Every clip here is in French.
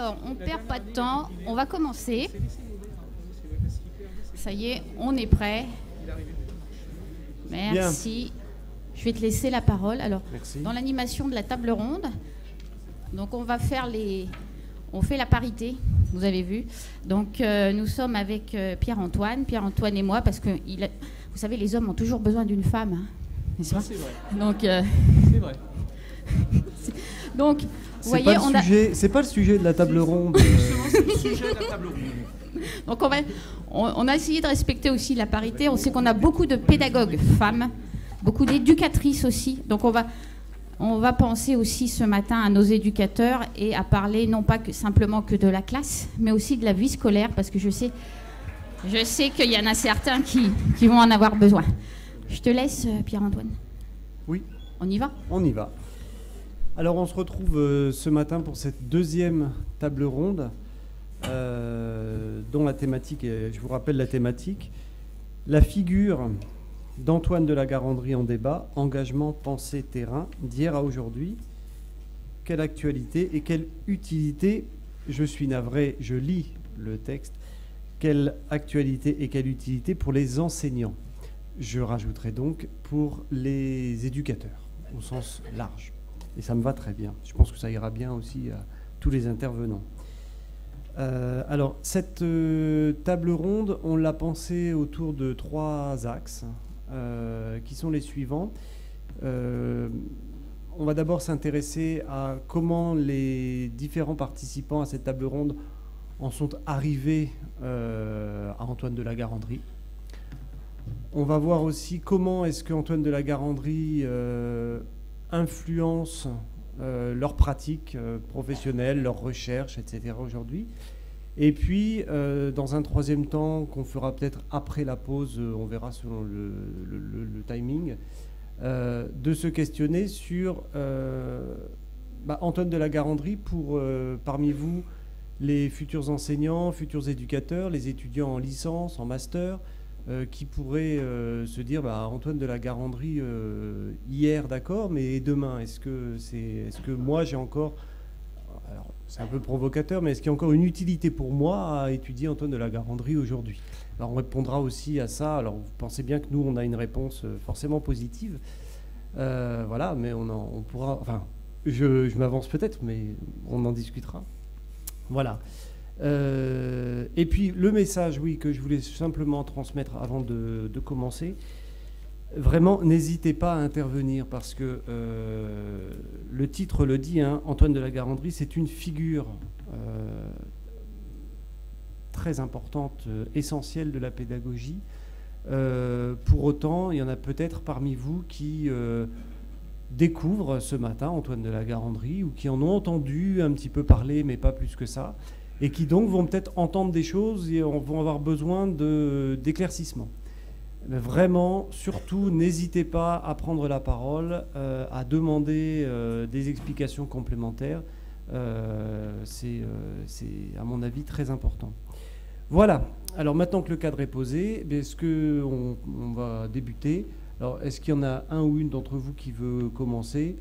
Alors, on perd pas de temps. On va commencer. Ça y est, on est prêt. Merci. Je vais te laisser la parole. Alors, dans l'animation de la table ronde, donc on va faire les, on fait la parité. Vous avez vu. Donc, euh, nous sommes avec euh, Pierre-Antoine, Pierre-Antoine et moi, parce que il vous savez, les hommes ont toujours besoin d'une femme, hein, n'est-ce pas C'est vrai. Donc, euh, c'est vrai. Donc, a... C'est pas le sujet de la table ronde. c'est le sujet de la table ronde. Donc, on, va... on, a essayé de respecter aussi la parité. On sait qu'on a beaucoup de pédagogues femmes, beaucoup d'éducatrices aussi. Donc, on va, on va penser aussi ce matin à nos éducateurs et à parler non pas que, simplement que de la classe, mais aussi de la vie scolaire, parce que je sais, je sais qu'il y en a certains qui, qui vont en avoir besoin. Je te laisse, euh, Pierre-Antoine. Oui. On y va? On y va. Alors on se retrouve euh, ce matin pour cette deuxième table ronde, euh, dont la thématique, est, je vous rappelle la thématique, la figure d'Antoine de la Garandrie en débat, engagement, pensée, terrain, d'hier à aujourd'hui. Quelle actualité et quelle utilité, je suis navré, je lis le texte, quelle actualité et quelle utilité pour les enseignants? Je rajouterai donc pour les éducateurs, au sens large. Et ça me va très bien. Je pense que ça ira bien aussi à tous les intervenants. Euh, alors, cette euh, table ronde, on l'a pensée autour de trois axes, euh, qui sont les suivants. on va d'abord s'intéresser à comment les différents participants à cette table ronde en sont arrivés à Antoine de la Garandrie. On va voir aussi comment est-ce que Antoine de la Garandrie influencent euh, leurs pratiques euh, professionnelles, leurs recherches, etc. aujourd'hui. Et puis, euh, dans un troisième temps, qu'on fera peut-être après la pause, on verra selon le, timing, de se questionner sur bah, Antoine de la Garandrie pour, parmi vous, les futurs enseignants, futurs éducateurs, les étudiants en licence, en master, euh, qui pourrait euh, se dire bah, Antoine de la Garandrie, euh, hier d'accord, mais demain Est-ce que, est-ce que moi j'ai encore. Alors, c'est un peu provocateur, mais est-ce qu'il y a encore une utilité pour moi à étudier Antoine de la Garandrie aujourd'hui? Alors, on répondra aussi à ça. Alors, vous pensez bien que nous, on a une réponse forcément positive. voilà, mais on, on pourra. Enfin, je, je m'avance peut-être, mais on en discutera. Voilà. Euh, et puis le message, oui, que je voulais simplement transmettre avant de, commencer, vraiment, n'hésitez pas à intervenir parce que euh, le titre le dit, hein, Antoine de la Garandrie, c'est une figure euh, très importante, essentielle de la pédagogie. pour autant, il y en a peut-être parmi vous qui découvrent ce matin Antoine de la Garandrie ou qui en ont entendu un petit peu parler, mais pas plus que ça et qui donc vont peut-être entendre des choses et vont avoir besoin d'éclaircissement. Vraiment, surtout, n'hésitez pas à prendre la parole, euh, à demander euh, des explications complémentaires. Euh, c'est, à mon avis, très important. Voilà. Alors maintenant que le cadre est posé, eh est-ce qu'on on va débuter? Alors, est-ce qu'il y en a un ou une d'entre vous qui veut commencer?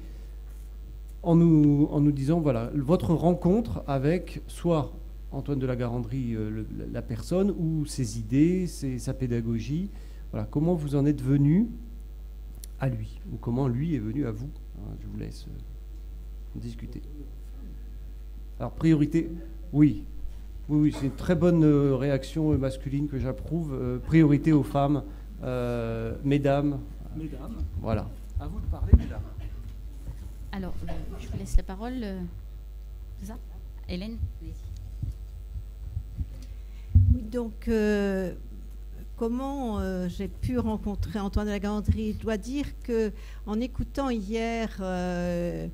En nous, en nous disant, voilà, votre rencontre avec soit Antoine de la Garandrie, euh, la personne, ou ses idées, sa pédagogie. Voilà, comment vous en êtes venu à lui, ou comment lui est venu à vous. Hein, je vous laisse euh, discuter. Alors, priorité, oui. Oui, oui c'est une très bonne euh, réaction masculine que j'approuve. priorité aux femmes, mesdames. Mesdames. Voilà. À vous de parler, mesdames. Alors, je vous laisse la parole. C'est ça? Hélène? Donc, euh, comment euh, j'ai pu rencontrer Antoine de la Garandrie Je dois dire que en écoutant hier euh,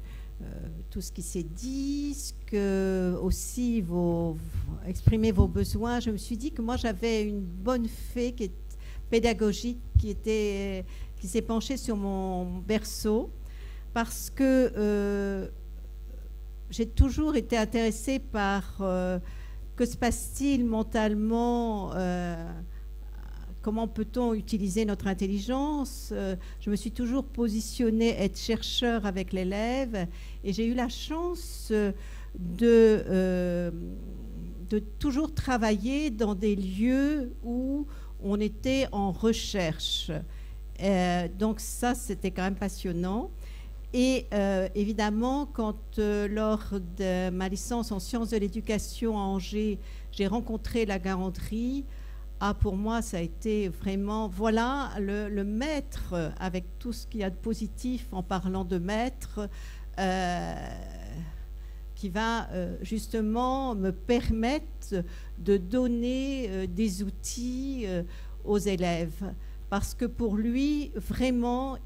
tout ce qui s'est dit, que aussi vos, exprimer vos besoins, je me suis dit que moi j'avais une bonne fée qui est pédagogique qui était qui s'est penchée sur mon berceau parce que j'ai toujours été intéressée par que se passe-t-il mentalement euh, Comment peut-on utiliser notre intelligence euh, Je me suis toujours positionnée être chercheur avec l'élève et j'ai eu la chance euh, de, toujours travailler dans des lieux où on était en recherche. Donc ça, c'était quand même passionnant. Et euh, évidemment, quand euh, lors de ma licence en sciences de l'éducation à Angers, j'ai rencontré la garanterie, ah, pour moi, ça a été vraiment, voilà, le, maître, avec tout ce qu'il y a de positif en parlant de maître, euh, qui va justement me permettre de donner des outils aux élèves. Parce que pour lui, vraiment,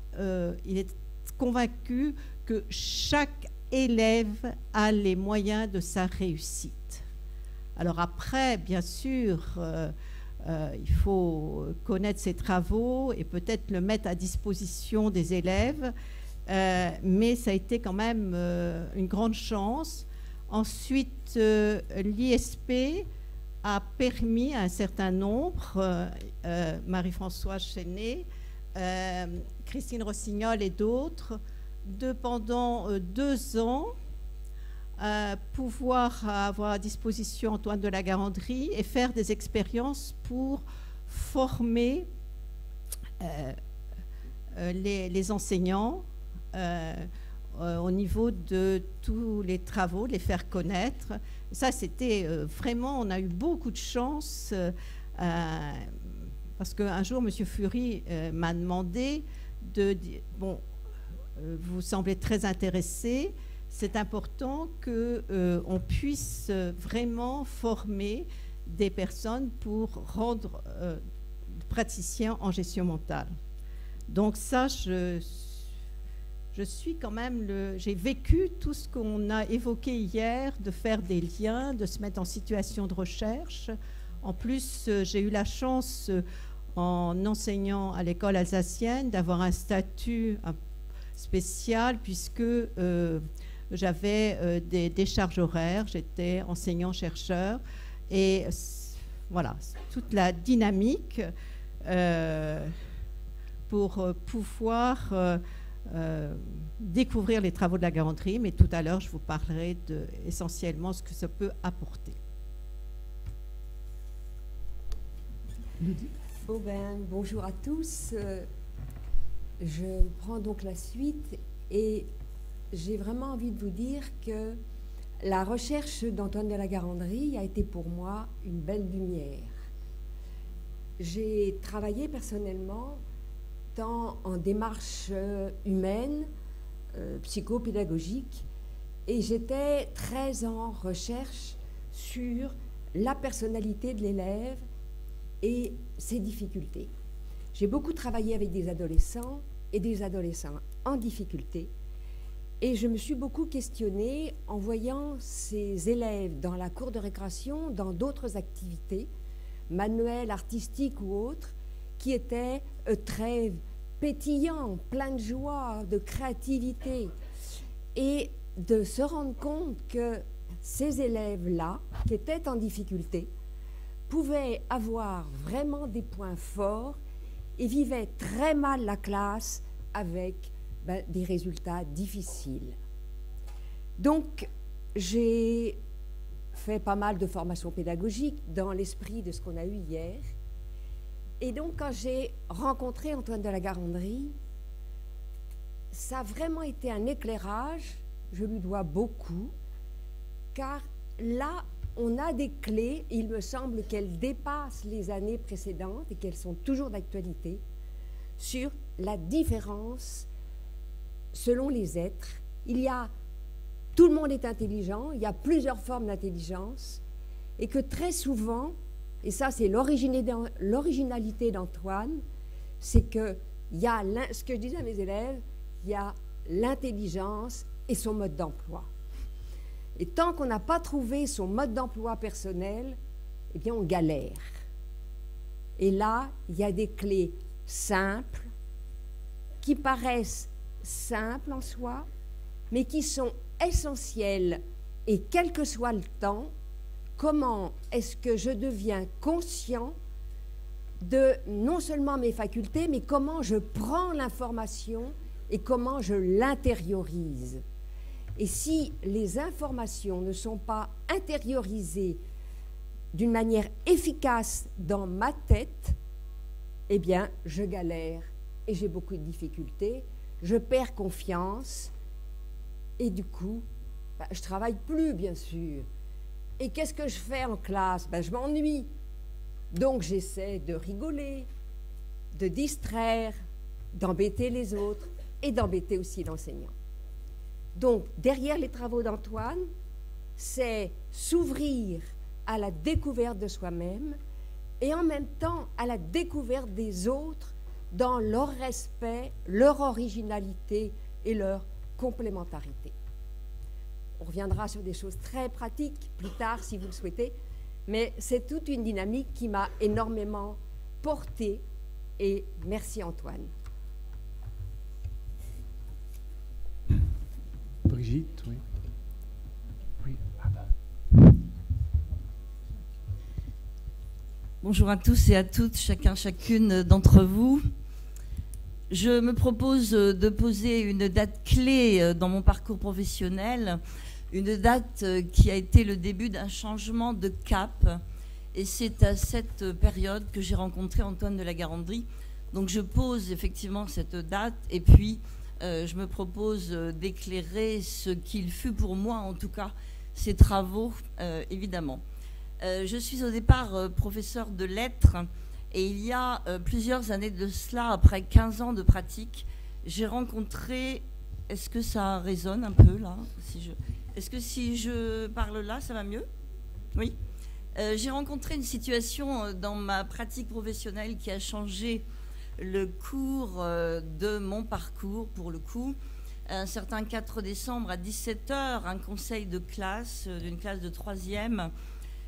il est convaincu que chaque élève a les moyens de sa réussite. Alors après, bien sûr, euh, euh, il faut connaître ses travaux et peut-être le mettre à disposition des élèves, euh, mais ça a été quand même une grande chance. Ensuite, l'ISP a permis à un certain nombre, Marie-Françoise Chenet, Christine Rossignol et d'autres, de pendant euh, deux ans euh, pouvoir avoir à disposition Antoine de la Garandrie et faire des expériences pour former euh, les, enseignants au niveau de tous les travaux, les faire connaître. Ça, c'était vraiment, on a eu beaucoup de chance parce qu'un jour, M. Fury m'a demandé de bon, euh, vous semblez très intéressé, c'est important qu'on on puisse euh, vraiment former des personnes pour rendre euh, praticiens en gestion mentale. Donc ça, je, je suis quand même le. J'ai vécu tout ce qu'on a évoqué hier, de faire des liens, de se mettre en situation de recherche. En plus, euh, j'ai eu la chance, euh, en enseignant à l'école alsacienne, d'avoir un statut spécial puisque euh, j'avais euh, des, des charges horaires, j'étais enseignant-chercheur et voilà, toute la dynamique euh, pour pouvoir découvrir les travaux de la garanterie, mais tout à l'heure, je vous parlerai de essentiellement ce que ça peut apporter. Bon bonjour à tous. Euh, Je prends donc la suite et j'ai vraiment envie de vous dire que la recherche d'Antoine de la Garandrie a été pour moi une belle lumière. J'ai travaillé personnellement tant en démarche humaine, euh, psychopédagogique, et j'étais très en recherche sur la personnalité de l'élève et ses difficultés. J'ai beaucoup travaillé avec des adolescents et des adolescents en difficulté. Et je me suis beaucoup questionnée en voyant ces élèves dans la cour de récréation, dans d'autres activités, manuelles, artistiques ou autres, qui étaient euh, très pétillants, pleins de joie, de créativité. Et de se rendre compte que ces élèves-là, qui étaient en difficulté, pouvaient avoir vraiment des points forts et vivaient très mal la classe avec ben, des résultats difficiles. Donc, j'ai fait pas mal de formations pédagogiques dans l'esprit de ce qu'on a eu hier. Et donc, quand j'ai rencontré Antoine de la Garandrie, ça a vraiment été un éclairage, je lui dois beaucoup, car là, on a des clés, il me semble qu'elles dépassent les années précédentes et qu'elles sont toujours d'actualité, sur la différence selon les êtres. Il y a, tout le monde est intelligent, il y a plusieurs formes d'intelligence, et que très souvent, et ça c'est l'originalité d'Antoine, c'est que il y a ce que je disais à mes élèves, il y a l'intelligence et son mode d'emploi. Et tant qu'on n'a pas trouvé son mode d'emploi personnel, eh bien on galère. Et là, il y a des clés simples qui paraissent simples en soi, mais qui sont essentielles. Et quel que soit le temps, comment est-ce que je deviens conscient de non seulement mes facultés, mais comment je prends l'information et comment je l'intériorise? Et si les informations ne sont pas intériorisées d'une manière efficace dans ma tête, eh bien, je galère et j'ai beaucoup de difficultés, je perds confiance et du coup, bah, je travaille plus, bien sûr. Et qu'est-ce que je fais en classe? Ben, Je m'ennuie. Donc j'essaie de rigoler, de distraire, d'embêter les autres et d'embêter aussi l'enseignant. Donc derrière les travaux d'Antoine, c'est s'ouvrir à la découverte de soi-même et en même temps à la découverte des autres dans leur respect, leur originalité et leur complémentarité. On reviendra sur des choses très pratiques plus tard si vous le souhaitez, mais c'est toute une dynamique qui m'a énormément portée et merci Antoine. Ah bah. Bonjour à tous et à toutes, chacun, chacune d'entre vous. Je me propose de poser une date clé dans mon parcours professionnel, une date qui a été le début d'un changement de cap. Et c'est à cette période que j'ai rencontré Antoine de la Garandrie. Donc je pose effectivement cette date et puis euh, je me propose d'éclairer ce qu'il fut pour moi, en tout cas, ses travaux, euh, évidemment. Euh, je suis au départ euh, professeur de lettres et il y a euh, plusieurs années de cela, après 15 ans de pratique, j'ai rencontré. Est-ce que ça résonne un peu là. Est-ce que si je parle là, ça va mieux? Oui. Euh, j'ai rencontré une situation euh, dans ma pratique professionnelle qui a changé le cours euh, de mon parcours, pour le coup. Un certain 4 décembre à 17h, un conseil de classe, euh, d'une classe de troisième.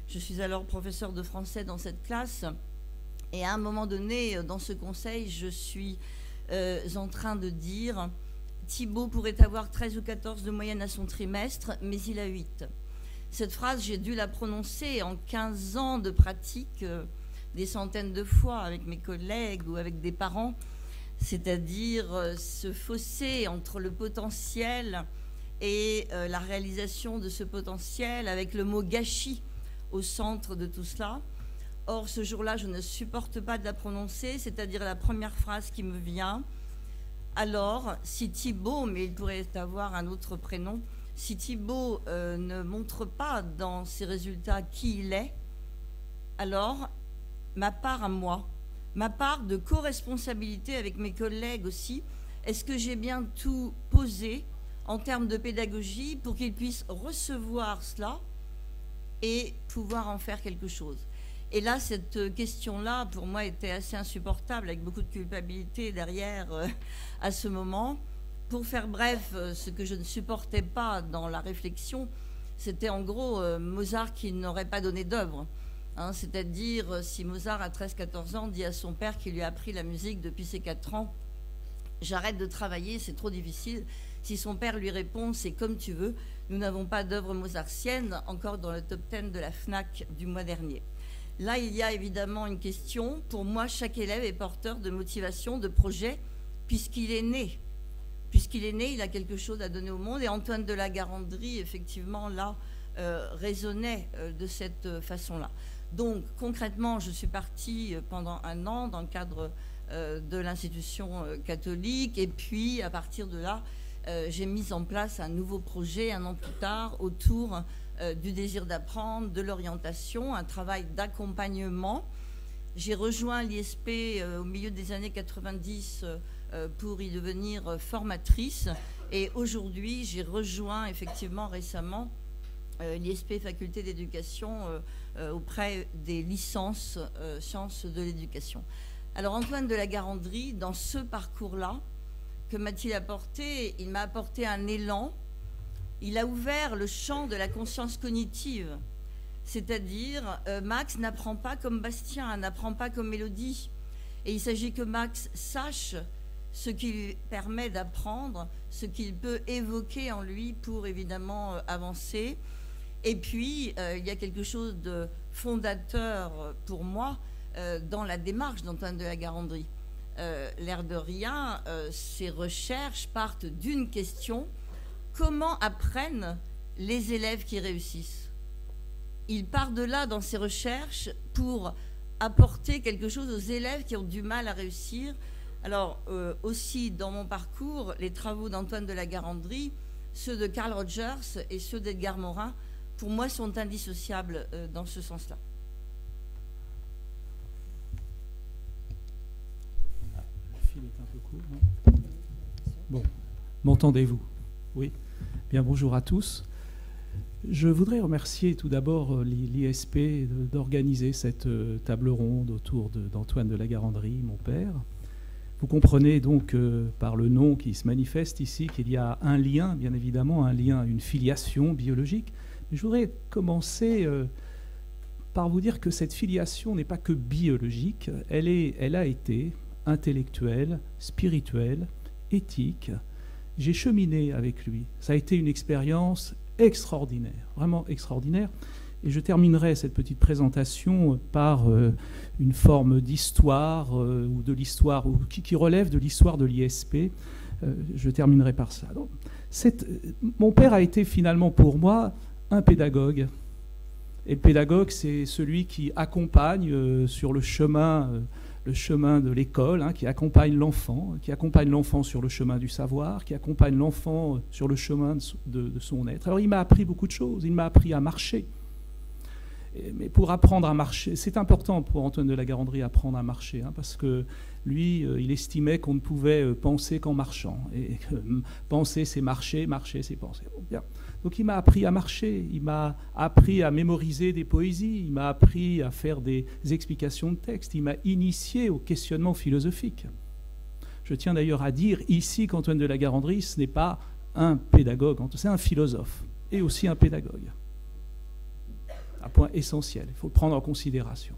Je suis alors professeur de français dans cette classe. Et à un moment donné, euh, dans ce conseil, je suis en train de dire Thibault pourrait avoir 13 ou 14 de moyenne à son trimestre, mais il a 8. Cette phrase, j'ai dû la prononcer en 15 ans de pratique, des centaines de fois avec mes collègues ou avec des parents, c'est-à-dire euh, ce fossé entre le potentiel et euh, la réalisation de ce potentiel, avec le mot gâchis au centre de tout cela. Or, ce jour-là, je ne supporte pas de la prononcer, c'est-à-dire la première phrase qui me vient. Alors, si Thibault, mais il pourrait avoir un autre prénom, si Thibault euh, ne montre pas dans ses résultats qui il est, alors ma part à moi, ma part de co-responsabilité avec mes collègues aussi, est-ce que j'ai bien tout posé en termes de pédagogie pour qu'ils puissent recevoir cela et pouvoir en faire quelque chose? Et là, cette question-là, pour moi, était assez insupportable, avec beaucoup de culpabilité derrière euh, à ce moment. Pour faire bref, euh, ce que je ne supportais pas dans la réflexion, c'était en gros euh, Mozart qui n'aurait pas donné d'œuvre. Hein, C'est-à-dire, euh, si Mozart, à 13-14 ans, dit à son père qui lui a appris la musique depuis ses 4 ans, j'arrête de travailler, c'est trop difficile. Si son père lui répond, c'est comme tu veux, nous n'avons pas d'œuvre mozartienne encore dans le top 10 de la FNAC du mois dernier. Là, il y a évidemment une question. Pour moi, chaque élève est porteur de motivation, de projet, puisqu'il est né. Puisqu'il est né, il a quelque chose à donner au monde. Et Antoine de la Garandrie, effectivement, là, euh, raisonnait euh, de cette façon-là. Donc, concrètement, je suis partie euh, pendant un an dans le cadre euh, de l'institution euh, catholique. Et puis, à partir de là, j'ai mis en place un nouveau projet un an plus tard autour du désir d'apprendre, de l'orientation, un travail d'accompagnement. J'ai rejoint l'ISP au milieu des années 90 euh, euh, pour y devenir formatrice. Et aujourd'hui, j'ai rejoint effectivement récemment l'ISP Faculté d'éducation euh, euh, auprès des licences euh, sciences de l'éducation. Alors Antoine de la Garandrie, dans ce parcours-là, que m'a-t-il apporté? Il m'a apporté un élan il a ouvert le champ de la conscience cognitive. C'est-à-dire, euh, Max n'apprend pas comme Bastien, n'apprend pas comme Mélodie. Et il s'agit que Max sache ce qui lui permet d'apprendre, ce qu'il peut évoquer en lui pour évidemment euh, avancer. Et puis, euh, il y a quelque chose de fondateur euh, pour moi euh, dans la démarche d'Antoine de la Garandrie. Euh, L'air de rien, euh, ses recherches partent d'une question comment apprennent les élèves qui réussissent? Il part de là dans ses recherches pour apporter quelque chose aux élèves qui ont du mal à réussir. Alors euh, aussi dans mon parcours, les travaux d'Antoine de la Garandrie, ceux de Carl Rogers et ceux d'Edgar Morin, pour moi, sont indissociables euh, dans ce sens-là. Le fil est un peu court, Bon, m'entendez-vous? Oui. Bien, bonjour à tous. Je voudrais remercier tout d'abord euh, l'ISP d'organiser cette euh, table ronde autour d'Antoine de, la Garandrie, mon père. Vous comprenez donc par le nom qui se manifeste ici qu'il y a un lien, bien évidemment, un lien, une filiation biologique. Je voudrais commencer par vous dire que cette filiation n'est pas que biologique, elle, est, elle a été intellectuelle, spirituelle, éthique. J'ai cheminé avec lui. Ça a été une expérience extraordinaire, vraiment extraordinaire. Et je terminerai cette petite présentation par euh, une forme d'histoire euh, ou de l'histoire qui, relève de l'histoire de l'ISP. Euh, je terminerai par ça. mon père a été finalement pour moi un pédagogue. Et le pédagogue, c'est celui qui accompagne sur le chemin le chemin de l'école, hein, qui accompagne l'enfant, qui accompagne l'enfant sur le chemin du savoir, qui accompagne l'enfant sur le chemin de, son être. Alors il m'a appris beaucoup de choses, il m'a appris à marcher. mais pour apprendre à marcher, c'est important pour Antoine de la Garandrie apprendre à marcher, hein, parce que lui, euh, il estimait qu'on ne pouvait euh, penser qu'en marchant. Et penser, c'est marcher, marcher, c'est penser. bien. Donc il m'a appris à marcher, il m'a appris à mémoriser des poésies, il m'a appris à faire des explications de texte, il m'a initié au questionnement philosophique. Je tiens d'ailleurs à dire ici qu'Antoine de la Garandrie, ce n'est pas un pédagogue, c'est un philosophe et aussi un pédagogue. Un point essentiel, il faut le prendre en considération.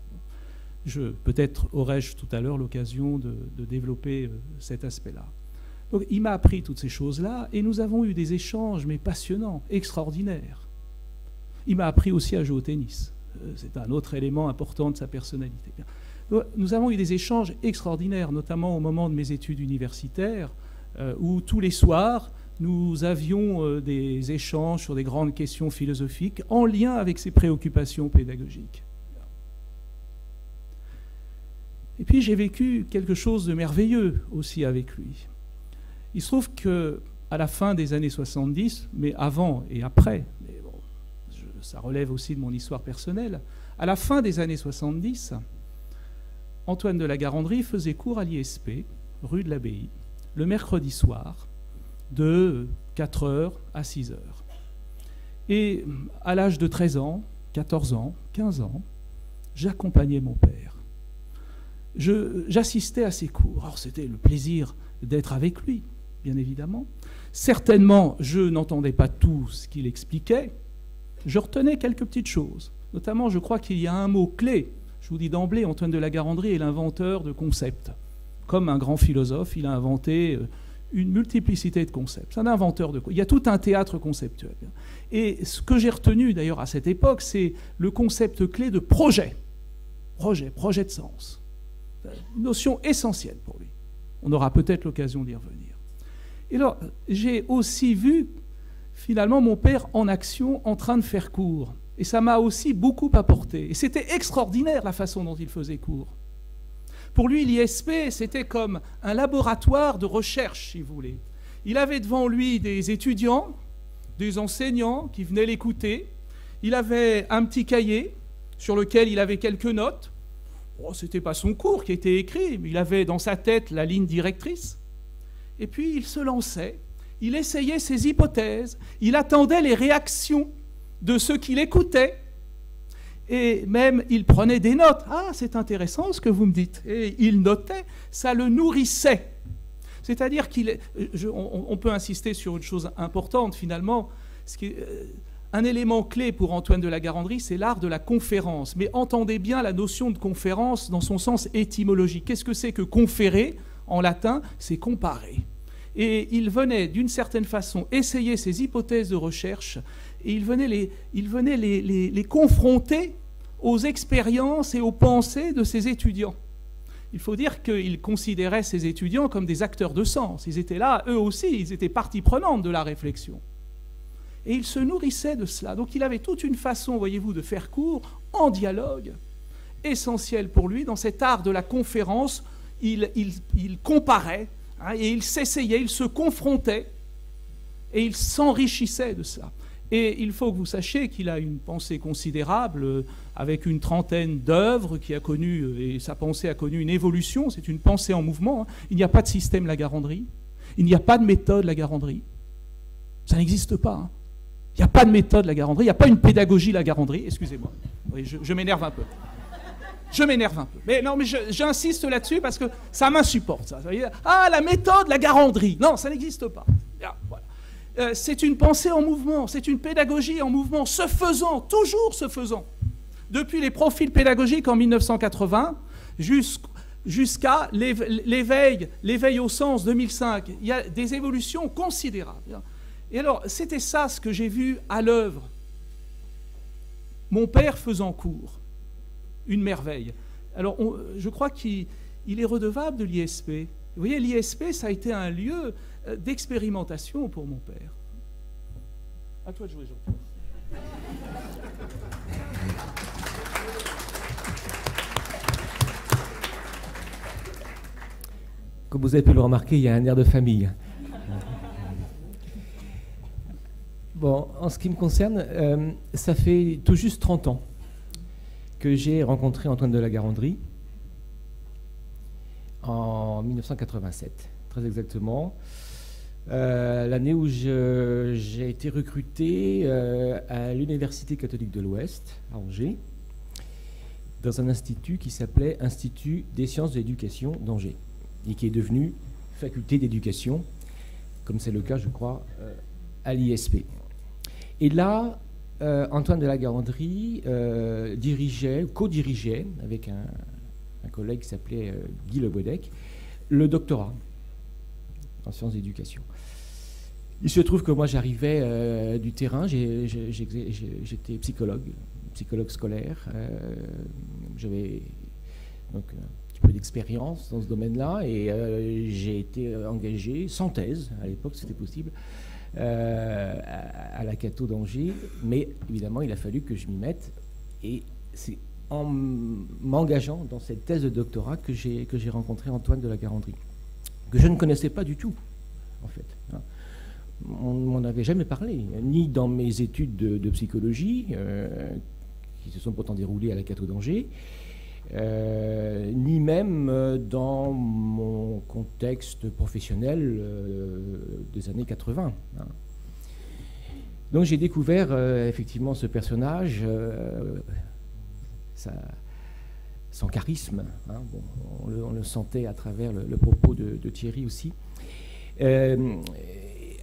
Peut-être aurai-je tout à l'heure l'occasion de, de développer euh, cet aspect-là il m'a appris toutes ces choses-là et nous avons eu des échanges, mais passionnants, extraordinaires. Il m'a appris aussi à jouer au tennis. Euh, c'est un autre élément important de sa personnalité. Nous avons eu des échanges extraordinaires, notamment au moment de mes études universitaires, euh, où tous les soirs, nous avions euh, des échanges sur des grandes questions philosophiques en lien avec ses préoccupations pédagogiques. Et puis j'ai vécu quelque chose de merveilleux aussi avec lui. Il se trouve que à la fin des années 70, mais avant et après, mais ça relève aussi de mon histoire personnelle, à la fin des années 70, Antoine de la Garandrie faisait cours à l'ISP, rue de l'Abbaye, le mercredi soir, de 4h à 6h. Et à l'âge de 13 ans, 14 ans, 15 ans, j'accompagnais mon père. J'assistais à ses cours. Alors c'était le plaisir d'être avec lui bien évidemment. Certainement, je n'entendais pas tout ce qu'il expliquait. Je retenais quelques petites choses. Notamment, je crois qu'il y a un mot clé. Je vous dis d'emblée, Antoine de la Garandrie est l'inventeur de concepts. Comme un grand philosophe, il a inventé euh, une multiplicité de concepts. C'est un inventeur de Il y a tout un théâtre conceptuel. Et ce que j'ai retenu d'ailleurs à cette époque, c'est le concept clé de projet. Projet, projet de sens. Une notion essentielle pour lui. On aura peut-être l'occasion d'y revenir. Et alors, j'ai aussi vu finalement mon père en action en train de faire cours. Et ça m'a aussi beaucoup apporté. Et c'était extraordinaire la façon dont il faisait cours. Pour lui, l'ISP, c'était comme un laboratoire de recherche, si vous voulez. Il avait devant lui des étudiants, des enseignants qui venaient l'écouter. Il avait un petit cahier sur lequel il avait quelques notes. Oh, Ce n'était pas son cours qui était écrit, mais il avait dans sa tête la ligne directrice. Et puis il se lançait, il essayait ses hypothèses, il attendait les réactions de ceux qui l'écoutaient, et même il prenait des notes. Ah, c'est intéressant ce que vous me dites. Et il notait, ça le nourrissait. C'est-à-dire qu'il, on, peut insister sur une chose importante finalement. Euh, un élément clé pour Antoine de la Garandrie, c'est l'art de la conférence. Mais entendez bien la notion de conférence dans son sens étymologique. Qu'est-ce que c'est que conférer? En latin C'est comparer. Et il venait d'une certaine façon essayer ses hypothèses de recherche et il venait les, il venait les, les, confronter aux expériences et aux pensées de ses étudiants. Il faut dire qu'il considérait ses étudiants comme des acteurs de sens. Ils étaient là, eux aussi, ils étaient partie prenante de la réflexion. Et il se nourrissait de cela. Donc il avait toute une façon, voyez-vous, de faire cours en dialogue, essentiel pour lui. Dans cet art de la conférence, il, comparait hein, et il s'essayait, il se confrontait et il s'enrichissait de cela. Et il faut que vous sachiez qu'il a une pensée considérable, euh, avec une trentaine d'œuvres, qui a connu, euh, et sa pensée a connu une évolution, c'est une pensée en mouvement. Hein. Il n'y a pas de système Lagaranderie, il n'y a pas de méthode Lagaranderie. Ça n'existe pas. Hein. Il n'y a pas de méthode Lagaranderie, il n'y a pas une pédagogie Lagaranderie, excusez-moi. je, m'énerve un peu. Je m'énerve un peu. Mais non, mais j'insiste là-dessus parce que ça m'insupporte. Ça. Ah, la méthode, la garanderie. Non, ça n'existe pas. Euh, c'est une pensée en mouvement, c'est une pédagogie en mouvement, se faisant, toujours se faisant. Depuis les profils pédagogiques en 1980 jusqu'à l'éveil, l'éveil au sens 2005, il y a des évolutions considérables. Et alors, c'était ça ce que j'ai vu à l'œuvre. Mon père faisant cours, une merveille. Alors, je crois qu'il est redevable de l'ISP. Vous voyez, l'ISP, ça a été un lieu euh, d'expérimentation pour mon père. À toi de jouer, Jean. Comme vous avez pu le remarquer, il y a un air de famille. Bon, en ce qui me concerne, euh, ça fait tout juste 30 ans que j'ai rencontré Antoine de la Garandrie en 1987, très exactement. Euh, l'année où j'ai été recruté euh, à l'Université catholique de l'Ouest, à Angers, dans un institut qui s'appelait Institut des sciences de l'éducation d'Angers, et qui est devenu faculté d'éducation, comme c'est le cas, je crois, euh, à l'ISP. Et là, Antoine de la Garandrie dirigeait, co-dirigeait, avec un, collègue qui s'appelait Guy Le le doctorat en sciences d'éducation. Il se trouve que moi j'arrivais euh, du terrain, j'étais psychologue, psychologue scolaire. Euh, j'avais donc un petit peu d'expérience dans ce domaine-là et euh, j'ai été engagé sans thèse, à l'époque c'était possible, à, la Cato d'Angers. Mais évidemment il a fallu que je m'y mette et c'est en m'engageant dans cette thèse de doctorat que j'ai rencontré Antoine de la Garandrie, que je ne connaissais pas du tout en fait. Hein on ne avait jamais parlé, ni dans mes études de, psychologie, euh, qui se sont pourtant déroulées à la Cato d'Angers, euh, même dans mon contexte professionnel euh, des années 80. Hein. Donc j'ai découvert effectivement ce personnage, son charisme, hein. on, le, sentait à travers le, propos de, Thierry aussi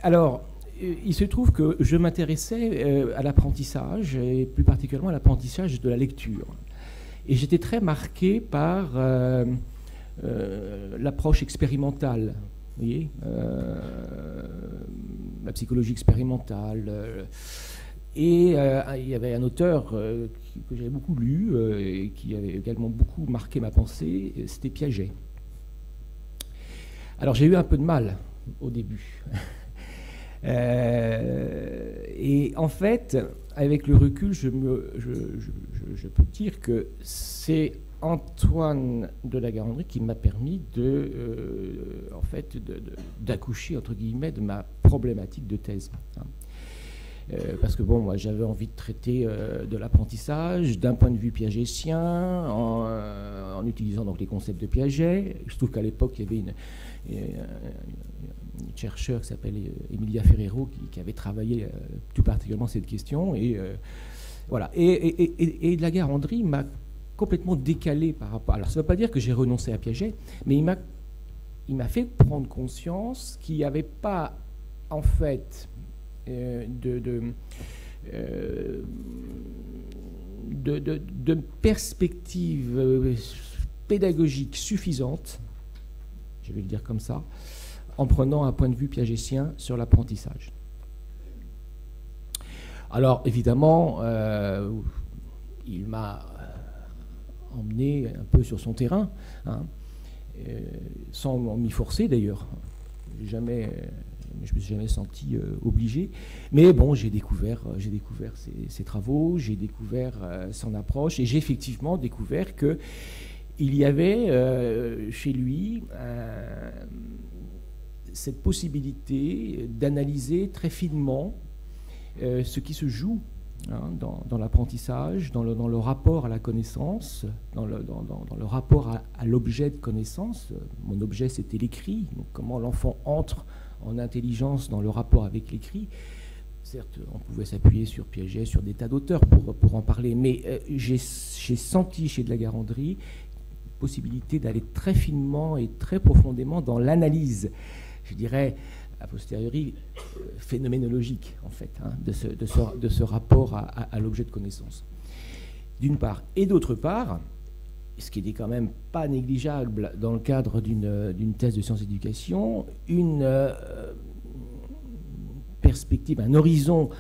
alors, euh, il se trouve que je m'intéressais euh, à l'apprentissage, et plus particulièrement à l'apprentissage de la lecture. Et j'étais très marqué par euh, l'approche expérimentale, vous voyez, la psychologie expérimentale. et il y avait un auteur que j'avais beaucoup lu et qui avait également beaucoup marqué ma pensée, c'était Piaget. Alors j'ai eu un peu de mal au début. Euh, et en fait, avec le recul, je, me, peux dire que c'est Antoine de la Garandrie qui m'a permis de, euh, en fait, d'accoucher entre guillemets de ma problématique de thèse. Hein. Euh, parce que bon, moi, j'avais envie de traiter de l'apprentissage d'un point de vue piagétien, en, utilisant donc les concepts de Piaget. Je trouve qu'à l'époque, il y avait une, une chercheur qui s'appelle euh, Emilia Ferrero qui, avait travaillé euh, tout particulièrement cette question. Et euh, voilà. Et, de la Garandrie m'a complètement décalé par rapport. Alors, ça ne veut pas dire que j'ai renoncé à Piaget, mais il m'a, fait prendre conscience qu'il n'y avait pas, en fait, de, de, de, de, perspective pédagogique suffisante, je vais le dire comme ça, en prenant un point de vue piagétien sur l'apprentissage. Alors évidemment, euh, il m'a emmené un peu sur son terrain, hein, euh, sans m'y forcer d'ailleurs. Jamais je me suis jamais senti euh, obligé. Mais bon, j'ai découvert, euh, j'ai ses, travaux, j'ai découvert euh, son approche, et j'ai effectivement découvert que il y avait euh, chez lui euh, cette possibilité d'analyser très finement euh, ce qui se joue hein, dans, l'apprentissage, dans le, rapport à la connaissance, dans le, rapport à, l'objet de connaissance. Euh, Mon objet, c'était l'écrit. Comment l'enfant entre en intelligence dans le rapport avec l'écrit. Certes, on pouvait s'appuyer sur Piaget, sur des tas d'auteurs pour, en parler, mais euh, j'ai j'ai senti chez de la Garandrie possibilité d'aller très finement et très profondément dans l'analyse, je dirais, a posteriori, euh, phénoménologique, en fait, hein, de, ce, rapport à, l'objet de connaissance. D'une part. Et d'autre part, ce qui n'était quand même pas négligeable dans le cadre d'une euh, thèse de sciences d'éducation, une euh, perspective, un horizon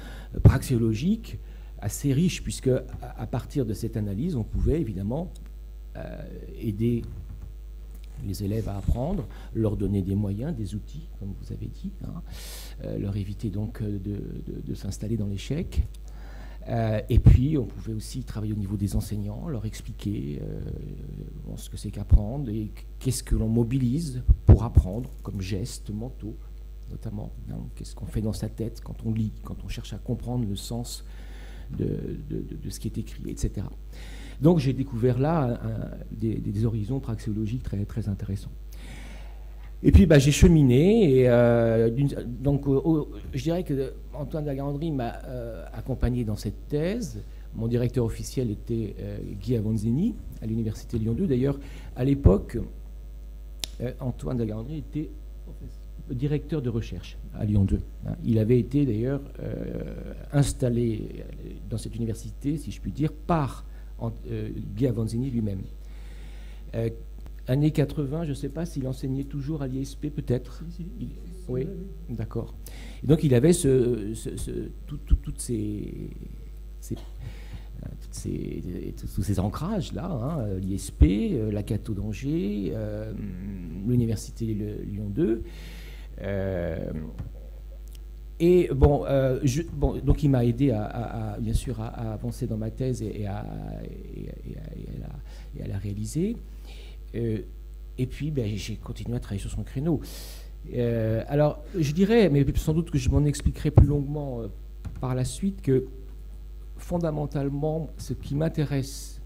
praxéologique assez riche, puisque à, partir de cette analyse, on pouvait évidemment aider les élèves à apprendre, leur donner des moyens, des outils, comme vous avez dit, hein, euh, leur éviter donc euh, de, s'installer dans l'échec. Euh, et puis, on pouvait aussi travailler au niveau des enseignants, leur expliquer ce que c'est qu'apprendre et qu'est-ce que l'on mobilise pour apprendre, comme gestes mentaux, notamment. hein. qu'est-ce qu'on fait dans sa tête quand on lit, quand on cherche à comprendre le sens de ce qui est écrit, etc. Donc j'ai découvert là un- des, horizons praxéologiques très, très intéressants. Et puis bah, j'ai cheminé, et euh, donc je dirais que Antoine de la Garandrie m'a euh, accompagné dans cette thèse. Mon directeur officiel était euh, Guy Avanzini à l'université Lyon 2. D'ailleurs, à l'époque, euh, Antoine Garandrie était directeur de recherche à Lyon 2. hein. Il avait été d'ailleurs euh, installé euh, dans cette université, si je puis dire, par Euh, Guy Avanzini lui-même. Euh, années 80, je ne sais pas s'il enseignait toujours à l'ISP, peut-être. Oui, d'accord. Et donc il avait ce, ce- ce- tout- tout- toutes ces, ces- euh, toutes ces- tous ces ancrages-là, hein, l'ISP, la Cato d'Angers, euh, l'Université Lyon 2. euh, et bon, euh, bon, donc il m'a aidé à, bien sûr à, avancer dans ma thèse et, à, la, réaliser. Euh, et puis ben, j'ai continué à travailler sur son créneau. Euh, alors je dirais, mais sans doute que je m'en expliquerai plus longuement par la suite, que fondamentalement, ce qui m'intéresse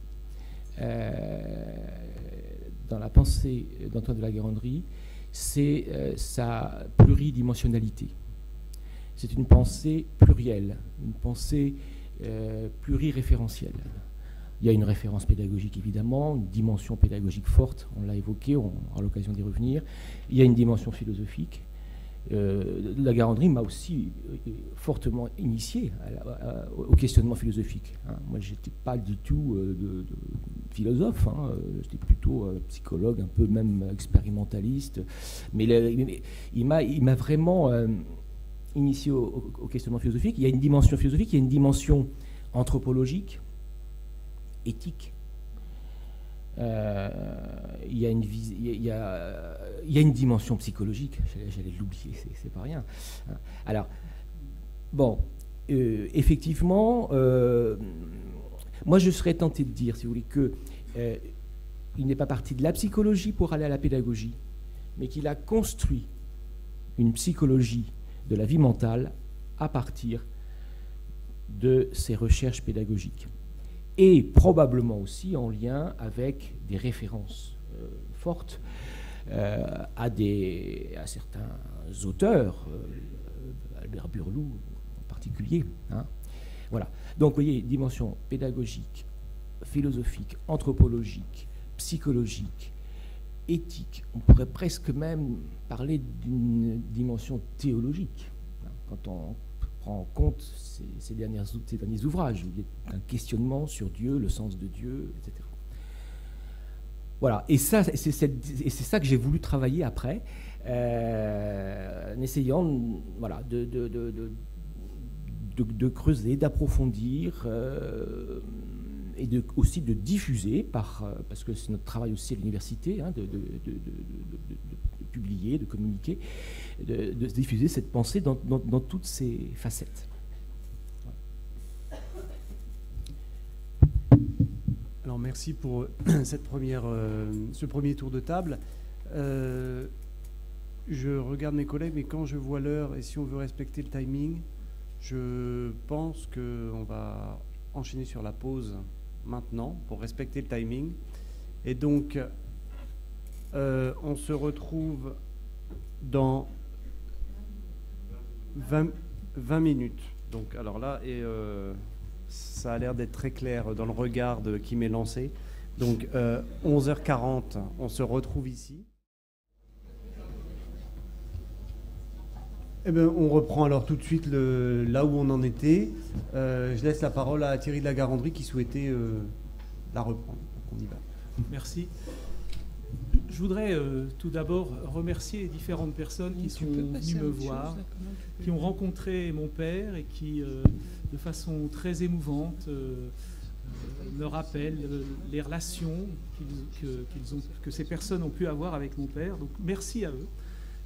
dans la pensée d'Antoine de la Guérandrie, c'est sa pluridimensionnalité. C'est une pensée plurielle, une pensée euh, pluriréférentielle. Il y a une référence pédagogique évidemment, une dimension pédagogique forte, on l'a évoqué, on aura l'occasion d'y revenir. Il y a une dimension philosophique. Euh, la Garandrie m'a aussi euh, fortement initié au questionnement philosophique. hein. Moi, je n'étais pas du tout euh, philosophe, hein, euh, j'étais plutôt psychologue, un peu même expérimentaliste. Mais il m'a vraiment initié au, questionnement philosophique. Il y a une dimension philosophique, il y a une dimension anthropologique, éthique. Il, y a une dimension psychologique, j'allais, l'oublier, c'est, c'est pas rien. hein. Alors, bon, euh, effectivement, euh, moi je serais tenté de dire, si vous voulez, que euh, il n'est pas parti de la psychologie pour aller à la pédagogie, mais qu'il a construit une psychologie de la vie mentale à partir de ses recherches pédagogiques et probablement aussi en lien avec des références euh, fortes euh, à certains auteurs, euh, Albert Burlou en particulier. hein. Voilà. Donc, vous voyez, dimension pédagogique, philosophique, anthropologique, psychologique, éthique. On pourrait presque même parler d'une dimension théologique. Quand on prend en compte ces, derniers ouvrages, il un questionnement sur Dieu, le sens de Dieu, etc. Voilà, et, c'est, ça que j'ai voulu travailler après, euh, en essayant voilà, de creuser, d'approfondir euh, et aussi de diffuser, euh, parce que c'est notre travail aussi à l'université, hein, de, publier, de communiquer, de, diffuser cette pensée dans, toutes ses facettes. Alors merci pour cette première, euh, ce premier tour de table. Euh, je regarde mes collègues, mais quand je vois l'heure et si on veut respecter le timing, je pense qu'on va enchaîner sur la pause maintenant pour respecter le timing. Et donc, euh, on se retrouve dans 20, 20 minutes. Donc, alors là, euh, ça a l'air d'être très clair dans le regard qui m'est lancé. Donc, euh, 11h40, on se retrouve ici. Eh ben, on reprend alors tout de suite le- là où on en était. Euh, je laisse la parole à Thierry de la Garandrie qui souhaitait euh, la reprendre. Donc, on y va. Merci. Je voudrais euh, tout d'abord remercier les différentes personnes qui sont venues me voir, qui ont rencontré mon père et qui, euh, de façon très émouvante, me rappellent euh, les relations qu'ils- que, qu'ils ont- que ces personnes ont pu avoir avec mon père. Donc merci à eux.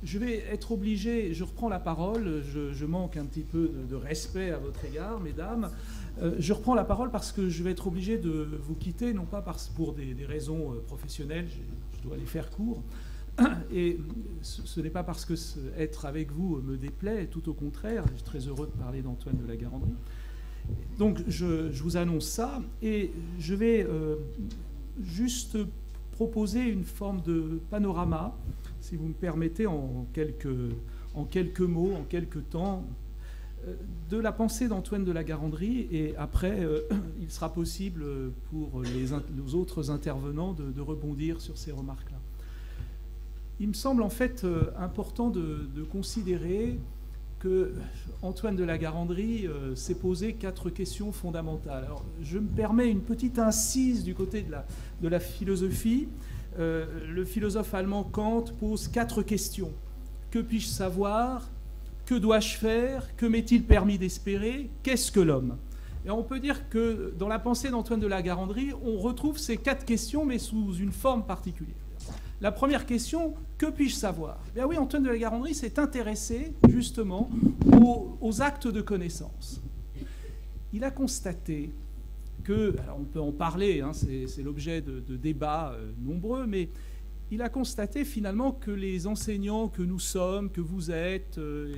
Je vais être obligé, je reprends la parole, je, manque un petit peu de, respect à votre égard, mesdames. Euh, je reprends la parole parce que je vais être obligé de vous quitter, non pas pour des, raisons euh, professionnelles, je dois les faire court. Et ce, n'est pas parce que être avec vous me déplaît, tout au contraire, je suis très heureux de parler d'Antoine de la Garandrie. Donc je, je vous annonce ça et je vais euh, juste proposer une forme de panorama, si vous me permettez, en quelques, mots, en quelques temps, euh, de la pensée d'Antoine de la Garandrie et après euh, il sera possible pour les, autres intervenants de, rebondir sur ces remarques-là. Il me semble en fait euh, important de considérer que Antoine de la Garandrie euh, s'est posé quatre questions fondamentales. Je me permets une petite incise du côté de la, de la philosophie. Euh, le philosophe allemand Kant pose quatre questions. Que puis-je savoir? Que dois-je faire? Que m'est-il permis d'espérer? Qu'est-ce que l'homme? Et on peut dire que dans la pensée d'Antoine de la Garandrie, on retrouve ces quatre questions, mais sous une forme particulière. La première question, que puis-je savoir? Eh bien oui, Antoine de la Garandrie s'est intéressé justement aux, actes de connaissance. Il a constaté que, on peut en parler, hein, c'est l'objet de, débats euh, nombreux, mais il a constaté finalement que les enseignants que nous sommes, que vous êtes, euh,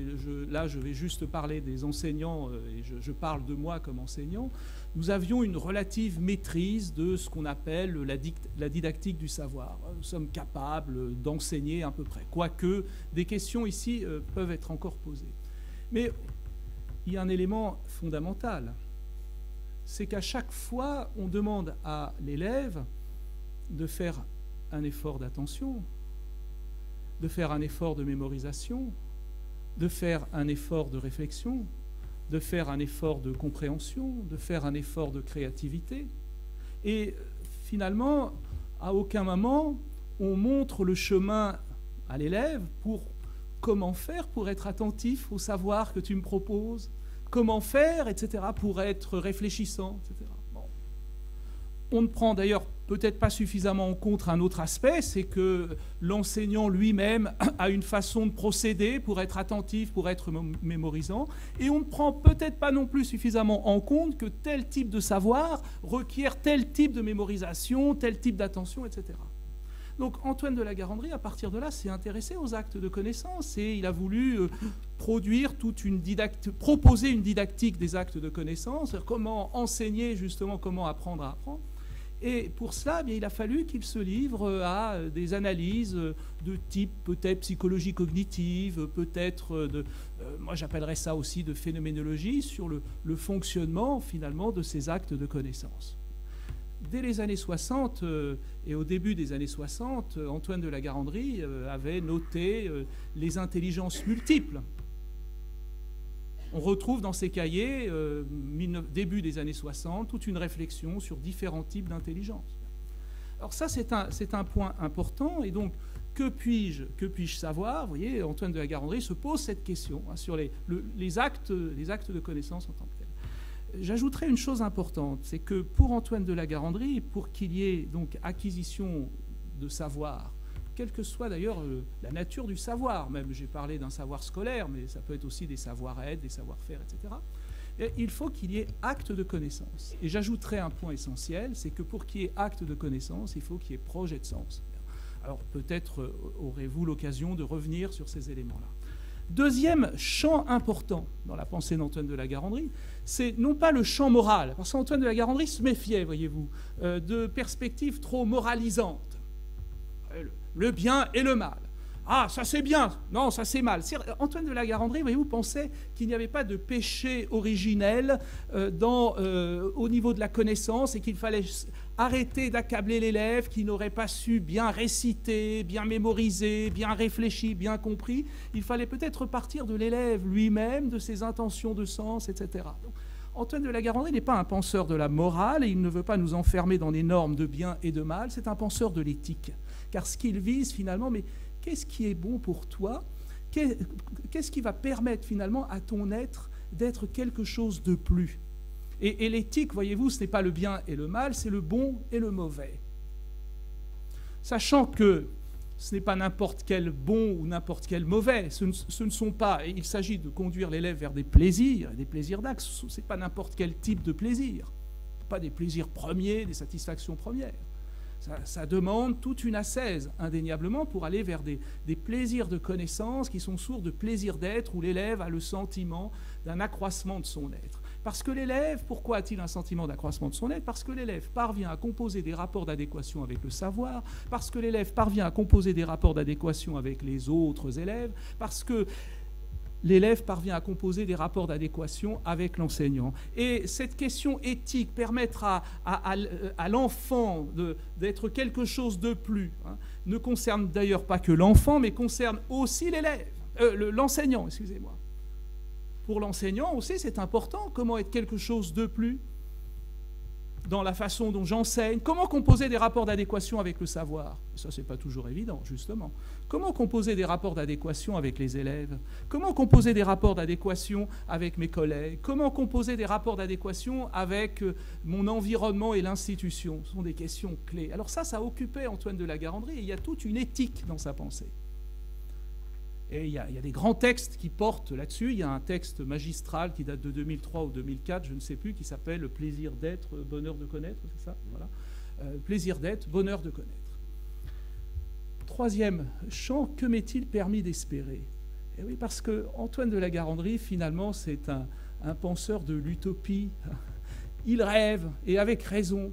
là je vais juste parler des enseignants, euh, et je parle de moi comme enseignant, nous avions une relative maîtrise de ce qu'on appelle la, didactique du savoir. Nous sommes capables d'enseigner à peu près, quoique des questions ici euh, peuvent être encore posées. Mais il y a un élément fondamental, c'est qu'à chaque fois, on demande à l'élève de faire un effort d'attention, de faire un effort de mémorisation, de faire un effort de réflexion, de faire un effort de compréhension, de faire un effort de créativité. Et finalement, à aucun moment, on montre le chemin à l'élève pour comment faire pour être attentif au savoir que tu me proposes, comment faire, etc., pour être réfléchissant, etc. On ne prend d'ailleurs peut-être pas suffisamment en compte un autre aspect, c'est que l'enseignant lui-même a une façon de procéder pour être attentif, pour être mém- mémorisant, et on ne prend peut-être pas non plus suffisamment en compte que tel type de savoir requiert tel type de mémorisation, tel type d'attention, etc. Donc Antoine de la Garandrie, à partir de là, s'est intéressé aux actes de connaissance et il a voulu euh, produire toute une proposer une didactique des actes de connaissance, comment enseigner justement, comment apprendre à apprendre. Et pour cela, eh il a fallu qu'il se livre à euh, des analyses euh, de type peut-être psychologie cognitive, peut-être euh, de, euh, moi j'appellerais ça aussi de phénoménologie sur le, fonctionnement finalement de ces actes de connaissance. Dès les années 60 euh, et au début des années 60, euh, Antoine de la Garandrie avait noté les intelligences multiples. On retrouve dans ses cahiers, euh, 19 début des années 60, toute une réflexion sur différents types d'intelligence. Alors ça, c'est un, point important. Et donc, que puis-je puis-je savoir? Vous voyez, Antoine de la Garandrie se pose cette question hein, sur les, le- les, actes, les actes de connaissance en tant que tels. J'ajouterai une chose importante, c'est que pour Antoine de la Garandrie, pour qu'il y ait donc acquisition de savoir, quelle que soit d'ailleurs euh, la nature du savoir. Même j'ai parlé d'un savoir scolaire, mais ça peut être aussi des savoir-être, des savoir-faire, etc. Et il faut qu'il y ait acte de connaissance. Et j'ajouterai un point essentiel, c'est que pour qu'il y ait acte de connaissance, il faut qu'il y ait projet de sens. Alors peut-être euh, aurez-vous l'occasion de revenir sur ces éléments-là. Deuxième champ important dans la pensée d'Antoine de la Garandrie, c'est non pas le champ moral, parce qu'Antoine de la Garandrie se méfiait, voyez-vous, euh, de perspectives trop moralisantes. Le bien et le mal. Ah, ça c'est bien, non, ça c'est mal. Antoine de la Garandrie, voyez-vous, pensait qu'il n'y avait pas de péché originel euh, euh, au niveau de la connaissance et qu'il fallait arrêter d'accabler l'élève qui n'aurait pas su bien réciter, bien mémoriser, bien réfléchi, bien compris. Il fallait peut-être partir de l'élève lui-même, de ses intentions de sens, etc. Antoine de la Garandrie n'est pas un penseur de la morale et il ne veut pas nous enfermer dans des normes de bien et de mal, c'est un penseur de l'éthique. Car ce qu'il vise finalement, mais qu'est-ce qui est bon pour toi? Qu'est- Qu'est-ce qui va permettre finalement à ton être d'être quelque chose de plus? Et, et l'éthique, voyez-vous, ce n'est pas le bien et le mal, c'est le bon et le mauvais. Sachant que ce n'est pas n'importe quel bon ou n'importe quel mauvais, ce ne, sont pas, il s'agit de conduire l'élève vers des plaisirs, des plaisirs d'axe, ce n'est pas n'importe quel type de plaisir, pas des plaisirs premiers, des satisfactions premières. Ça, demande toute une ascèse, indéniablement, pour aller vers des, plaisirs de connaissance qui sont sources de plaisir d'être, où l'élève a le sentiment d'un accroissement de son être. Parce que l'élève, pourquoi a-t-il un sentiment d'accroissement de son être? Parce que l'élève parvient à composer des rapports d'adéquation avec le savoir, parce que l'élève parvient à composer des rapports d'adéquation avec les autres élèves, parce que l'élève parvient à composer des rapports d'adéquation avec l'enseignant. Et cette question éthique, permettre à, l'enfant d'être quelque chose de plus, hein, ne concerne d'ailleurs pas que l'enfant, mais concerne aussi l'élève, euh, le- l'enseignant, excusez-moi. Pour l'enseignant aussi, c'est important comment être quelque chose de plus dans la façon dont j'enseigne, comment composer des rapports d'adéquation avec le savoir. Ça, c'est pas toujours évident, justement. Comment composer des rapports d'adéquation avec les élèves? Comment composer des rapports d'adéquation avec mes collègues? Comment composer des rapports d'adéquation avec euh, mon environnement et l'institution? Ce sont des questions clés. Alors ça, ça occupait Antoine de la Garandrie et il y a toute une éthique dans sa pensée. Et il y, a, des grands textes qui portent là-dessus. Il y a un texte magistral qui date de 2003 ou 2004, je ne sais plus, qui s'appelle Le plaisir d'être, bonheur de connaître, c'est ça? Voilà. Euh, Plaisir d'être, bonheur de connaître. Troisième champ, que m'est-il permis d'espérer? Eh oui, parce que Antoine de la Garandrie, finalement, c'est un, penseur de l'utopie. Il rêve, et avec raison.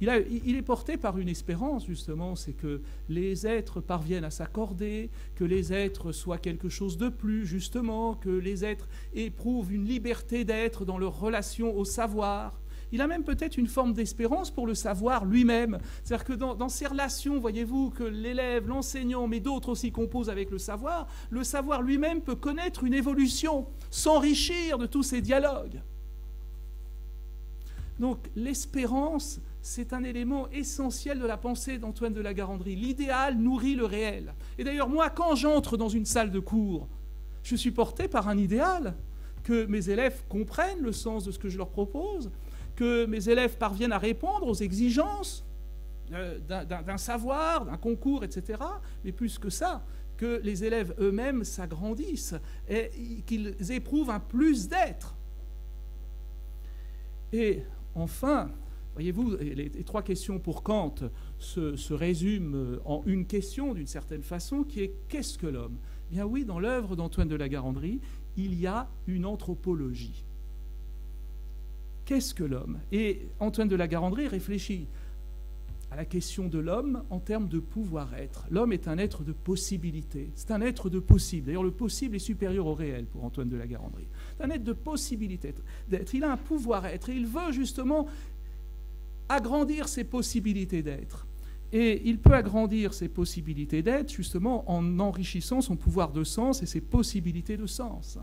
Il est porté par une espérance, justement, c'est que les êtres parviennent à s'accorder, que les êtres soient quelque chose de plus, justement, que les êtres éprouvent une liberté d'être dans leur relation au savoir. Il a même peut-être une forme d'espérance pour le savoir lui-même. C'est-à-dire que dans, ces relations, voyez-vous, que l'élève, l'enseignant, mais d'autres aussi composent avec le savoir, le savoir lui-même peut connaître une évolution, s'enrichir de tous ces dialogues. Donc l'espérance, c'est un élément essentiel de la pensée d'Antoine de la Garandrie. L'idéal nourrit le réel. Et d'ailleurs, moi, quand j'entre dans une salle de cours, je suis porté par un idéal, que mes élèves comprennent le sens de ce que je leur propose, que mes élèves parviennent à répondre aux exigences euh, d'un- savoir, d'un concours, etc. Mais plus que ça, que les élèves eux-mêmes s'agrandissent et qu'ils éprouvent un plus d'être. Et enfin, voyez-vous, les, trois questions pour Kant se, résument en une question d'une certaine façon qui est qu'est-ce que l'homme? Bien oui, dans l'œuvre d'Antoine de la Garandrie, il y a une anthropologie. Qu'est-ce que l'homme? Et Antoine de la Garandrie réfléchit à la question de l'homme en termes de pouvoir-être. L'homme est un être de possibilité. C'est un être de possible. D'ailleurs, le possible est supérieur au réel pour Antoine de la Garandrie. C'est un être de possibilité d'être. Il a un pouvoir-être et il veut justement agrandir ses possibilités d'être. Et il peut agrandir ses possibilités d'être justement en enrichissant son pouvoir de sens et ses possibilités de sens.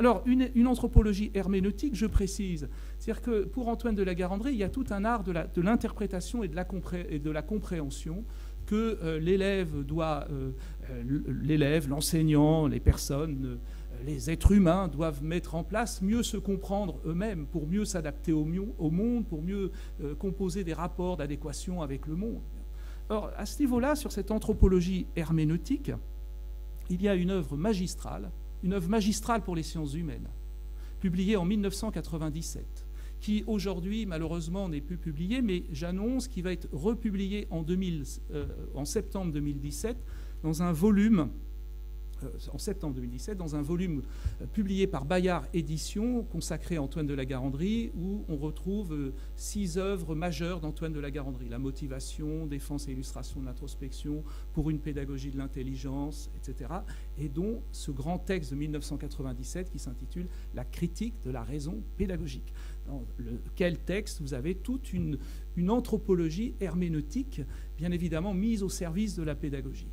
Alors, une, anthropologie herméneutique, je précise, c'est-à-dire que pour Antoine de la Garandrie, il y a tout un art de l'interprétation et, de la compréhension que euh, l'élève doit, euh, euh, l'enseignant, les personnes, les êtres humains doivent mettre en place, mieux se comprendre eux-mêmes, pour mieux s'adapter au, monde, pour mieux composer des rapports d'adéquation avec le monde. Or, à ce niveau-là, sur cette anthropologie herméneutique, il y a une œuvre magistrale, une œuvre magistrale pour les sciences humaines, publiée en 1997, qui aujourd'hui, malheureusement, n'est plus publiée, mais j'annonce qu'il va être republié en, 2000, euh, en septembre 2017 dans un volume en septembre 2017 dans un volume euh, publié par Bayard Éditions consacré à Antoine de la Garandrie où on retrouve euh, six œuvres majeures d'Antoine de la Garandrie la motivation, défense et illustration de l'introspection, pour une pédagogie de l'intelligence, etc. Et dont ce grand texte de 1997 qui s'intitule La critique de la raison pédagogique. Dans lequel texte vous avez toute une anthropologie herméneutique, bien évidemment mise au service de la pédagogie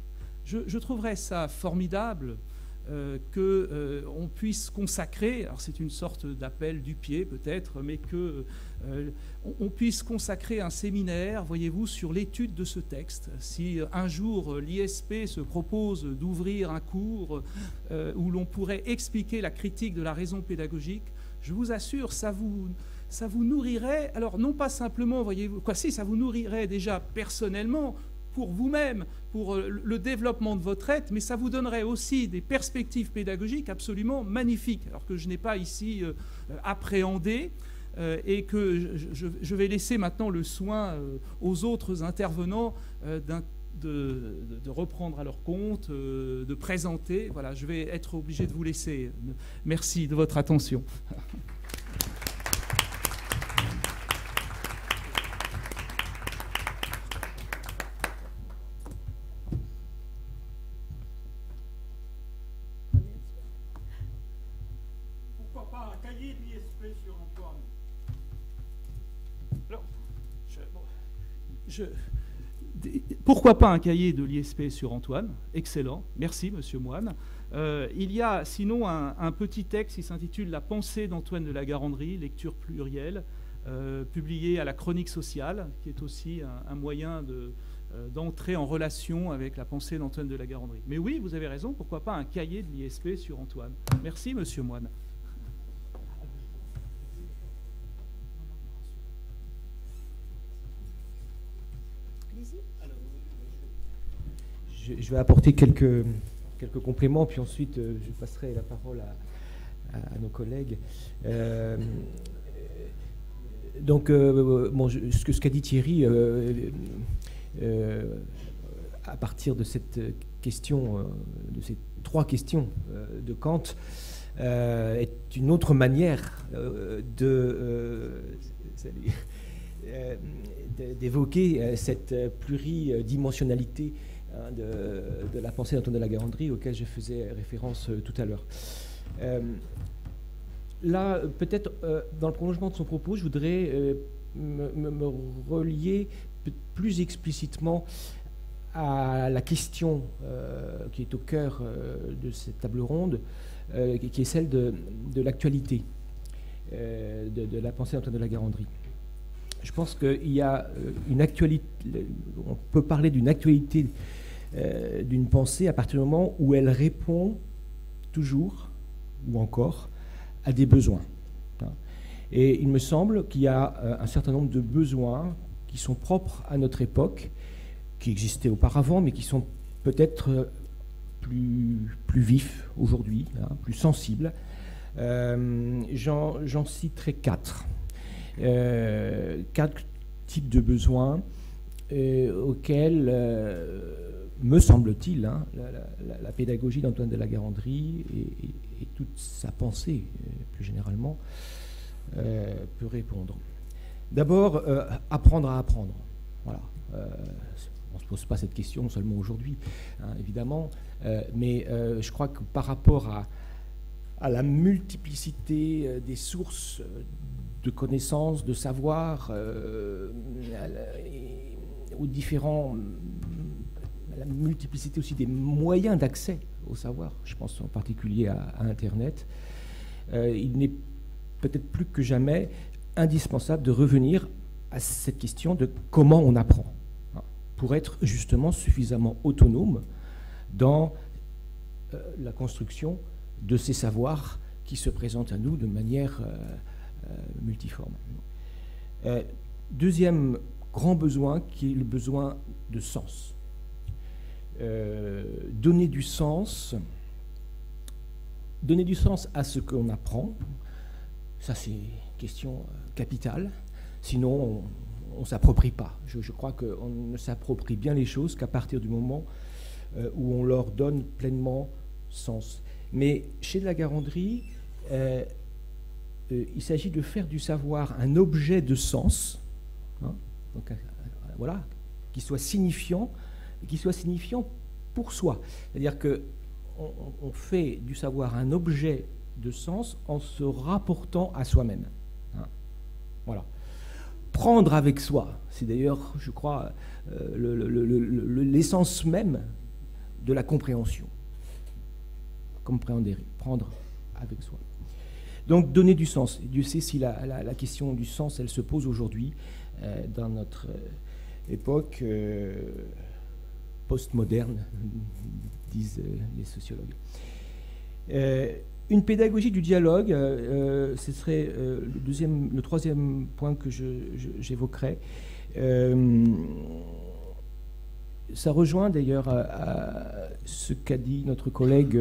je, trouverais ça formidable euh, qu'on euh, puisse consacrer, alors c'est une sorte d'appel du pied peut-être, mais que euh, on, puisse consacrer un séminaire, voyez-vous, sur l'étude de ce texte. Si un jour l'ISP se propose d'ouvrir un cours où l'on pourrait expliquer la critique de la raison pédagogique, je vous assure, ça vous ça vous nourrirait, alors non pas simplement, voyez-vous, quoi si, ça vous nourrirait déjà personnellement, pour vous-même, pour euh, le développement de votre être, mais ça vous donnerait aussi des perspectives pédagogiques absolument magnifiques, alors que je n'ai pas ici euh, appréhendé euh, et que je, vais laisser maintenant le soin aux autres intervenants de, reprendre à leur compte, de présenter. Voilà, je vais être obligé de vous laisser. Merci de votre attention. pourquoi pas un cahier de l'ISP sur Antoine? Excellent. Merci, monsieur Moine. Euh, il y a sinon un, petit texte qui s'intitule La pensée d'Antoine de la Garandrie, lecture plurielle, euh, publié à la Chronique sociale, qui est aussi un, moyen euh, d'entrer en relation avec la pensée d'Antoine de la Garandrie. Mais oui, vous avez raison, pourquoi pas un cahier de l'ISP sur Antoine? Merci, monsieur Moine. Je, vais apporter quelques, quelques compléments, puis ensuite euh, je passerai la parole à, nos collègues. Euh, donc, euh, bon, ce qu'a dit Thierry, à partir de cette question, de ces trois questions de Kant, est une autre manière de d'évoquer cette pluridimensionnalité Hein, de, la pensée d'Antoine de la Garandrie auquel je faisais référence euh, tout à l'heure. Euh, là, peut-être euh, dans le prolongement de son propos, je voudrais me, relier plus explicitement à la question qui est au cœur de cette table ronde, qui est celle de, l'actualité de, la pensée d'Antoine de la Garandrie. Je pense qu'il y a une actualité, on peut parler d'une actualité euh, d'une pensée à partir du moment où elle répond toujours, ou encore, à des besoins. Et il me semble qu'il y a euh, un certain nombre de besoins qui sont propres à notre époque, qui existaient auparavant, mais qui sont peut-être euh, plus, plus vifs aujourd'hui, hein, plus sensibles. J'en citerai quatre. quatre types de besoins auxquels me semble-t-il, hein, la, pédagogie d'Antoine de la Garandrie et, toute sa pensée, euh, plus généralement, euh, peut répondre. D'abord, euh, apprendre à apprendre. On ne se pose pas cette question seulement aujourd'hui, hein, évidemment, mais je crois que par rapport à, à la multiplicité des sources de connaissances, de savoir, aux différents la multiplicité aussi des moyens d'accès au savoir, je pense en particulier à, Internet, euh, il n'est peut-être plus que jamais indispensable de revenir à cette question de comment on apprend, hein, pour être justement suffisamment autonome dans euh, la construction de ces savoirs qui se présentent à nous de manière euh, multiforme. deuxième grand besoin qui est le besoin de sens. Euh, donner du sens, donner du sens à ce qu'on apprend, ça c'est question euh, capitale, sinon on ne s'approprie pas. Je, crois qu'on ne s'approprie bien les choses qu'à partir du moment euh, où on leur donne pleinement sens. Mais chez de la garanderie, il s'agit de faire du savoir un objet de sens, hein, voilà, qui soit signifiant, qui soit signifiant pour soi. C'est-à-dire que on, fait du savoir un objet de sens en se rapportant à soi-même. Hein. voilà. Prendre avec soi, c'est d'ailleurs, je crois, euh, l'essence même de la compréhension. Comprendre, prendre avec soi. Donc donner du sens. Dieu sait si la, question du sens, elle se pose aujourd'hui euh, dans notre euh, époque postmoderne, disent euh, les sociologues. Euh, une pédagogie du dialogue, euh, ce serait le, troisième point que j'évoquerai. ça rejoint d'ailleurs à, ce qu'a dit notre collègue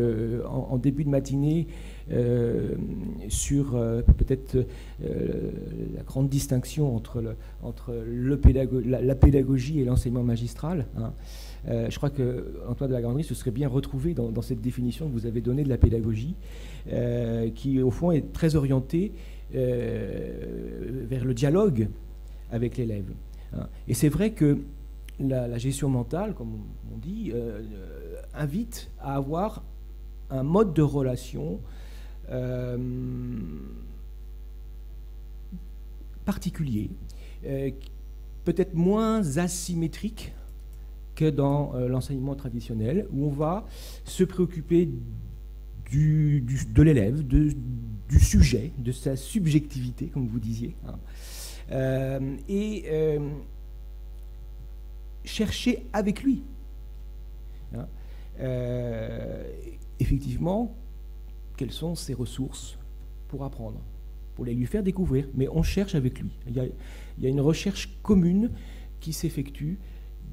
en, début de matinée sur peut-être la grande distinction entre, la, pédagogie et l'enseignement magistral. Hein. Euh, je crois que Antoine de la Grandrie se serait bien retrouvé dans, cette définition que vous avez donnée de la pédagogie, euh, qui au fond est très orientée euh, vers le dialogue avec l'élève. Hein. Et c'est vrai que la, gestion mentale, comme on dit, invite à avoir un mode de relation particulier, peut-être moins asymétrique que dans euh, l'enseignement traditionnel, où on va se préoccuper du, de l'élève, du sujet, de sa subjectivité, comme vous disiez, hein. euh, et euh, chercher avec lui. Hein. effectivement, quelles sont ses ressources pour apprendre, pour les lui faire découvrir, mais on cherche avec lui. Il y a, il y a une recherche commune qui s'effectue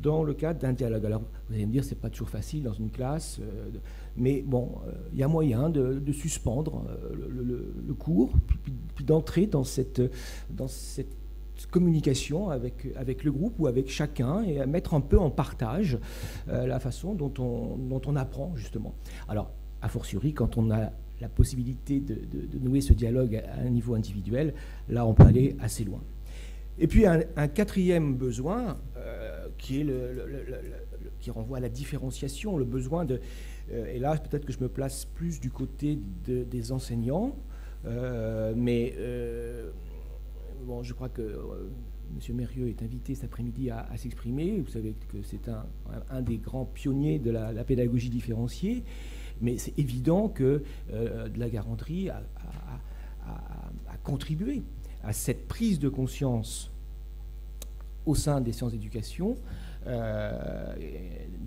dans le cadre d'un dialogue. Alors, vous allez me dire, c'est pas toujours facile dans une classe, euh, mais bon, euh, il y a moyen de, suspendre euh, le, cours, puis, d'entrer dans cette, dans cette communication avec, avec le groupe ou avec chacun et à mettre un peu en partage la façon dont on, dont on apprend, justement. Alors, a fortiori, quand on a la possibilité de, nouer ce dialogue à un niveau individuel, là, on peut aller assez loin. Et puis un, quatrième besoin qui, est le, qui renvoie à la différenciation, le besoin de... Euh, et là, peut-être que je me place plus du côté des enseignants, euh, mais bon, je crois que M. Mérieux est invité cet après-midi à, s'exprimer. Vous savez que c'est un, un, des grands pionniers de la, pédagogie différenciée, mais c'est évident que de la garanterie a contribué à cette prise de conscience au sein des sciences d'éducation euh,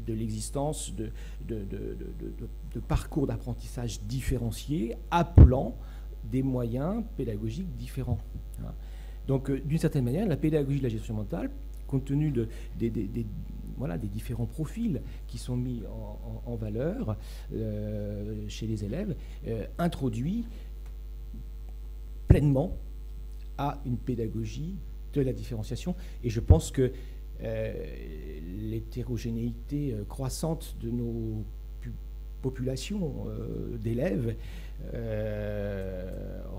de l'existence de, de, parcours d'apprentissage différenciés appelant des moyens pédagogiques différents. Hein. Donc, euh, d'une certaine manière, la pédagogie de la gestion mentale, compte tenu de, des, voilà, des différents profils qui sont mis en, valeur euh, chez les élèves, introduit pleinement à une pédagogie de la différenciation. Et je pense que euh, l'hétérogénéité euh, croissante de nos populations euh, d'élèves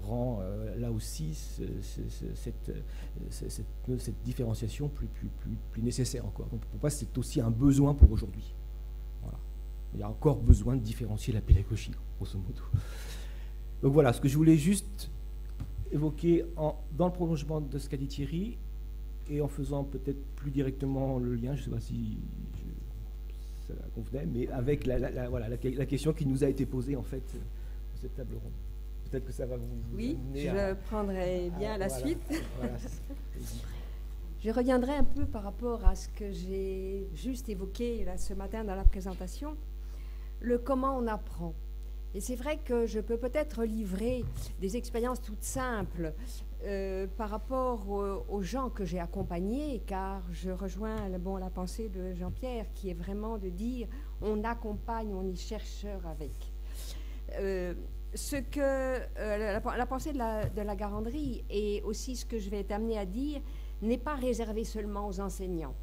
rend là aussi cette, cette, différenciation plus, plus, plus, nécessaire encore. Donc pour moi, c'est aussi un besoin pour aujourd'hui. Voilà. Il y a encore besoin de différencier la pédagogie, grosso modo. Donc voilà, ce que je voulais juste évoqué en, dans le prolongement de ce qu'a dit Thierry et en faisant peut-être plus directement le lien, je ne sais pas si ça convenait, mais avec la, voilà, la, question qui nous a été posée en fait pour cette table ronde. Peut-être que ça va vous. oui, je prendrai bien la suite. je reviendrai un peu par rapport à ce que j'ai juste évoqué là, ce matin dans la présentation, le comment on apprend. Et c'est vrai que je peux peut-être livrer des expériences toutes simples euh, par rapport aux, gens que j'ai accompagnés, car je rejoins bon, la pensée de Jean-Pierre, qui est vraiment de dire on accompagne, on est chercheur avec. Euh, ce que euh, la, pensée de la, de garanderie et aussi ce que je vais être amenée à dire n'est pas réservé seulement aux enseignants.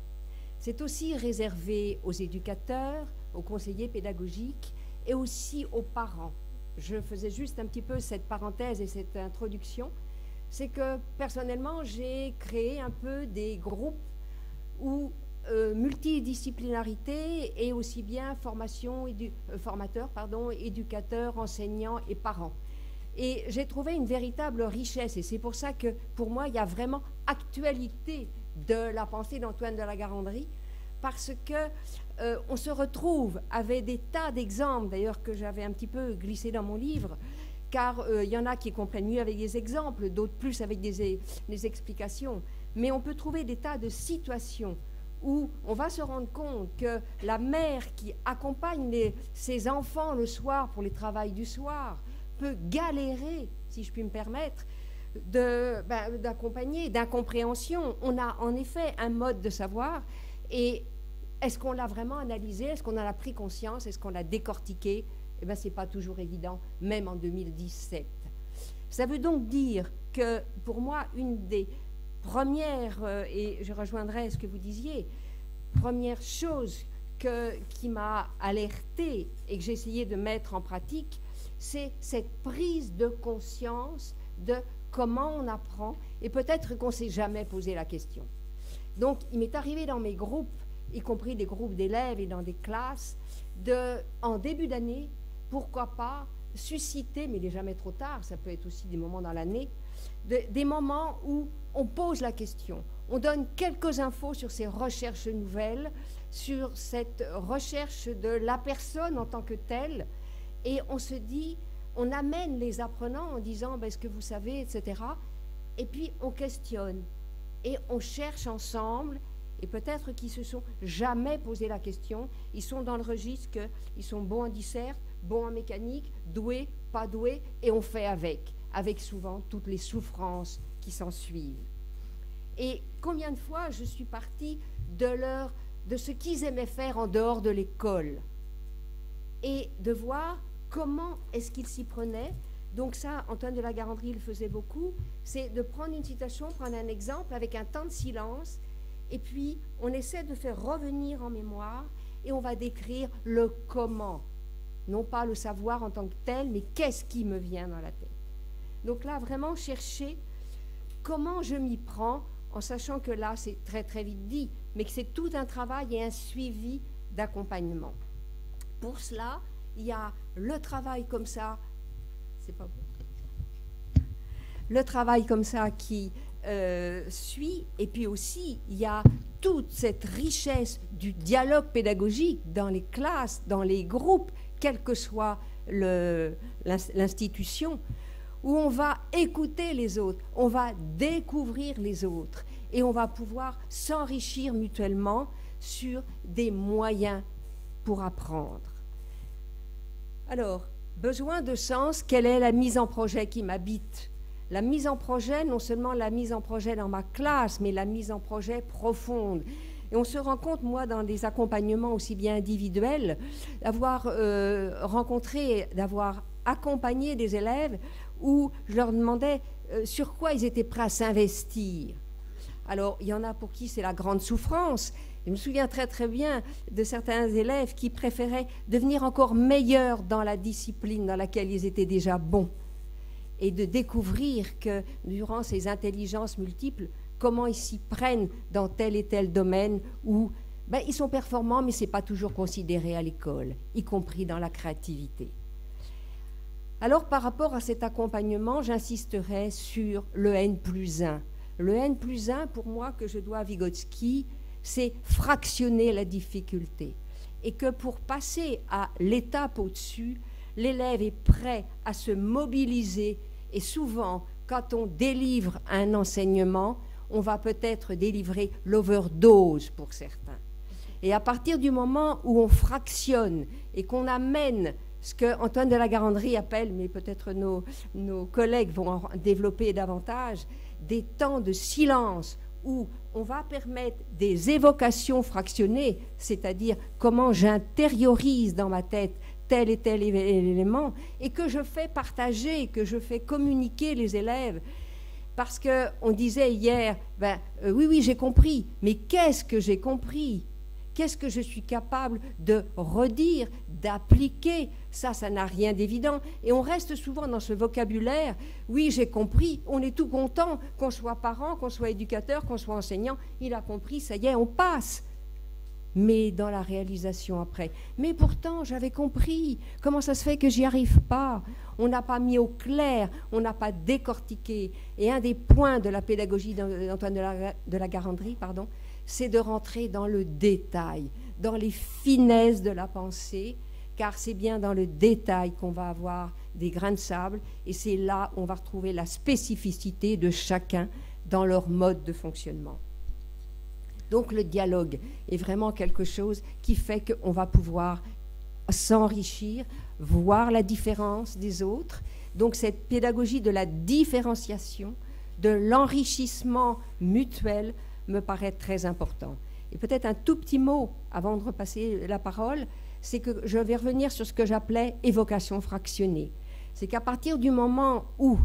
C'est aussi réservé aux éducateurs, aux conseillers pédagogiques et aussi aux parents. Je faisais juste un petit peu cette parenthèse et cette introduction. C'est que personnellement, j'ai créé un peu des groupes où euh, multidisciplinarité et aussi bien formation, édu- euh, formateurs, pardon, éducateurs, enseignants et parents. Et j'ai trouvé une véritable richesse et c'est pour ça que pour moi, il y a vraiment actualité de la pensée d'Antoine de la Garandrie parce que euh, on se retrouve avec des tas d'exemples, d'ailleurs que j'avais un petit peu glissé dans mon livre, car euh, il y en a qui comprennent mieux avec des exemples, d'autres plus avec des, des explications. Mais on peut trouver des tas de situations où on va se rendre compte que la mère qui accompagne ses enfants le soir pour les travails du soir peut galérer, si je puis me permettre, ben, d'accompagner, d'incompréhension. On a en effet un mode de savoir et est-ce qu'on l'a vraiment analysé? Est-ce qu'on en a pris conscience? Est-ce qu'on l'a décortiqué? Eh bien, ce n'est pas toujours évident, même en 2017. Ça veut donc dire que, pour moi, une des premières, euh, et je rejoindrai ce que vous disiez, première chose qui m'a alertée et que j'ai essayé de mettre en pratique, c'est cette prise de conscience de comment on apprend et peut-être qu'on ne s'est jamais posé la question. Donc, il m'est arrivé dans mes groupes, y compris des groupes d'élèves et dans des classes, de, en début d'année, pourquoi pas susciter, mais il n'est jamais trop tard, ça peut être aussi des moments dans l'année, de- des moments où on pose la question, on donne quelques infos sur ces recherches nouvelles, sur cette recherche de la personne en tant que telle, et on se dit, on amène les apprenants en disant, ben, est-ce que vous savez, etc. Et puis on questionne et on cherche ensemble, et peut-être qu'ils se sont jamais posé la question, ils sont dans le registre qu'ils sont bons en dissert, bons en mécanique, doués, pas doués, et on fait avec, avec souvent toutes les souffrances qui s'en suivent. Et combien de fois je suis partie de leur, de ce qu'ils aimaient faire en dehors de l'école, et de voir comment est-ce qu'ils s'y prenaient. Donc ça, Antoine de la Garandrie le faisait beaucoup, c'est de prendre une citation, prendre un exemple avec un temps de silence, et puis on essaie de faire revenir en mémoire, et on va décrire le comment. Non pas le savoir en tant que tel, mais qu'est-ce qui me vient dans la tête. Donc là, vraiment chercher comment je m'y prends, en sachant que là, c'est très très vite dit, mais que c'est tout un travail et un suivi d'accompagnement. Pour cela, il y a le travail comme ça, c'est pas bon. Le travail comme ça qui euh, suit, et puis aussi, il y a toute cette richesse du dialogue pédagogique dans les classes, dans les groupes, quelle que soit l'institution, où on va écouter les autres, on va découvrir les autres, et on va pouvoir s'enrichir mutuellement sur des moyens pour apprendre. Alors, besoin de sens, quelle est la mise en projet qui m'habite La mise en projet, non seulement la mise en projet dans ma classe, mais la mise en projet profonde. Et on se rend compte, moi, dans des accompagnements aussi bien individuels, d'avoir euh, rencontré, d'avoir accompagné des élèves où je leur demandais euh, sur quoi ils étaient prêts à s'investir. Alors, il y en a pour qui c'est la grande souffrance. Je me souviens très très bien de certains élèves qui préféraient devenir encore meilleurs dans la discipline dans laquelle ils étaient déjà bons et de découvrir que durant ces intelligences multiples, comment ils s'y prennent dans tel et tel domaine où ben, ils sont performants, mais ce n'est pas toujours considéré à l'école, y compris dans la créativité. Alors, par rapport à cet accompagnement, j'insisterai sur le N plus 1. Le N plus 1, pour moi, que je dois à Vygotsky, c'est fractionner la difficulté. Et que pour passer à l'étape au-dessus, l'élève est prêt à se mobiliser. Et souvent, quand on délivre un enseignement, on va peut-être délivrer l'overdose pour certains. Et à partir du moment où on fractionne et qu'on amène ce que Antoine de la Garandrie appelle, mais peut-être nos, nos collègues vont en développer davantage, des temps de silence où on va permettre des évocations fractionnées, c'est-à-dire comment j'intériorise dans ma tête tel et tel élément, et que je fais partager, que je fais communiquer les élèves. Parce qu'on disait hier, ben, euh, oui, oui, j'ai compris, mais qu'est-ce que j'ai compris? Qu'est-ce que je suis capable de redire, d'appliquer? Ça, ça n'a rien d'évident. Et on reste souvent dans ce vocabulaire. Oui, j'ai compris. On est tout content qu'on soit parent, qu'on soit éducateur, qu'on soit enseignant. Il a compris, ça y est, on passe. Mais dans la réalisation après. Mais pourtant, j'avais compris. Comment ça se fait que j'y arrive pas On n'a pas mis au clair, on n'a pas décortiqué. Et un des points de la pédagogie d'Antoine de la, Garandrie, pardon, c'est de rentrer dans le détail, dans les finesses de la pensée, car c'est bien dans le détail qu'on va avoir des grains de sable, et c'est là où on va retrouver la spécificité de chacun dans leur mode de fonctionnement. Donc le dialogue est vraiment quelque chose qui fait qu'on va pouvoir s'enrichir, voir la différence des autres. Donc cette pédagogie de la différenciation, de l'enrichissement mutuel me paraît très important. Et peut-être un tout petit mot avant de repasser la parole, c'est que je vais revenir sur ce que j'appelais évocation fractionnée. C'est qu'à partir du moment où